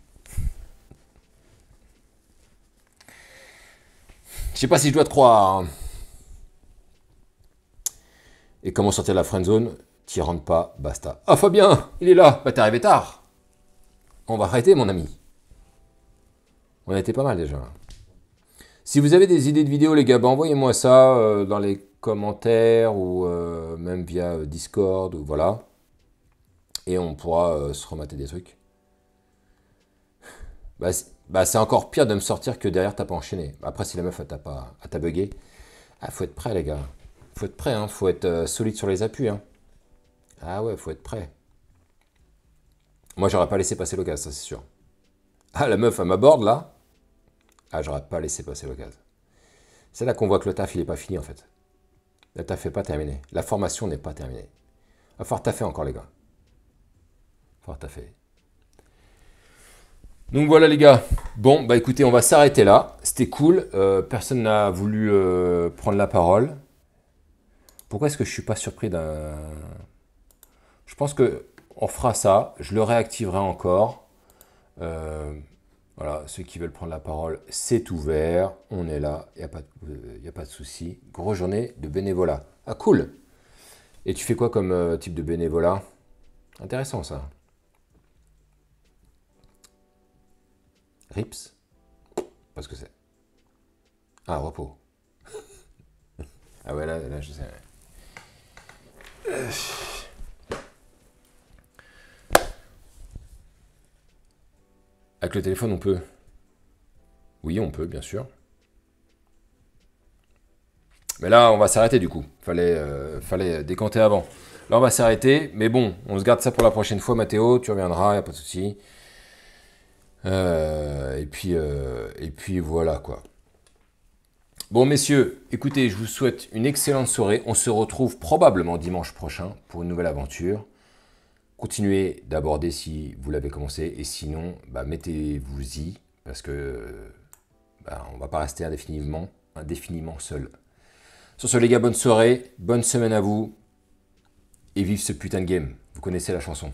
Je sais pas si je dois te croire. Et comment sortir de la friend zone? T'y rentres pas, basta. Ah Fabien, il est là Bah t'es arrivé tard On va arrêter mon ami. On a été pas mal déjà. Si vous avez des idées de vidéos les gars, bah envoyez-moi ça euh, dans les commentaires ou euh, même via euh, Discord ou voilà. Et on pourra se remater des trucs. Bah, bah, c'est encore pire de me sortir que derrière t'as pas enchaîné. Après si la meuf t'a pas t'a bugué, ah, faut être prêt les gars faut être prêt, hein. faut être euh, solide sur les appuis. Hein. Ah ouais, faut être prêt. Moi, j'aurais pas laissé passer l'occasion, ça c'est sûr. Ah, la meuf, à ma borde là Ah, j'aurais pas laissé passer l'occasion. C'est là qu'on voit que le taf, il est pas fini en fait. Le taf n'est pas terminé. La formation n'est pas terminée. Il va falloir taffer encore, les gars. Il va falloir taffer. Donc voilà les gars. Bon, bah écoutez, on va s'arrêter là. C'était cool. Euh, personne n'a voulu euh, prendre la parole. Pourquoi est-ce que je suis pas surpris d'un... Je pense que on fera ça, je le réactiverai encore. Euh, voilà, ceux qui veulent prendre la parole, c'est ouvert, on est là, il n'y a, pas de, pas de souci. Grosse journée de bénévolat. Ah cool Et tu fais quoi comme euh, type de bénévolat? Intéressant ça. Rips? Parce que c'est. Ah, repos. ah ouais, là, là je sais. Avec le téléphone, on peut. Oui, on peut, bien sûr. Mais là, on va s'arrêter du coup. Fallait, euh, fallait décanter avant. Là, on va s'arrêter. Mais bon, on se garde ça pour la prochaine fois, Mathéo. Tu reviendras, y a pas de souci. Euh, et puis, euh, et puis voilà quoi. Bon, messieurs, écoutez, je vous souhaite une excellente soirée. On se retrouve probablement dimanche prochain pour une nouvelle aventure. Continuez d'aborder si vous l'avez commencé et sinon, bah, mettez-vous-y parce que bah, on va pas rester indéfiniment, indéfiniment seul. Sur ce, les gars, bonne soirée, bonne semaine à vous et vive ce putain de game. Vous connaissez la chanson.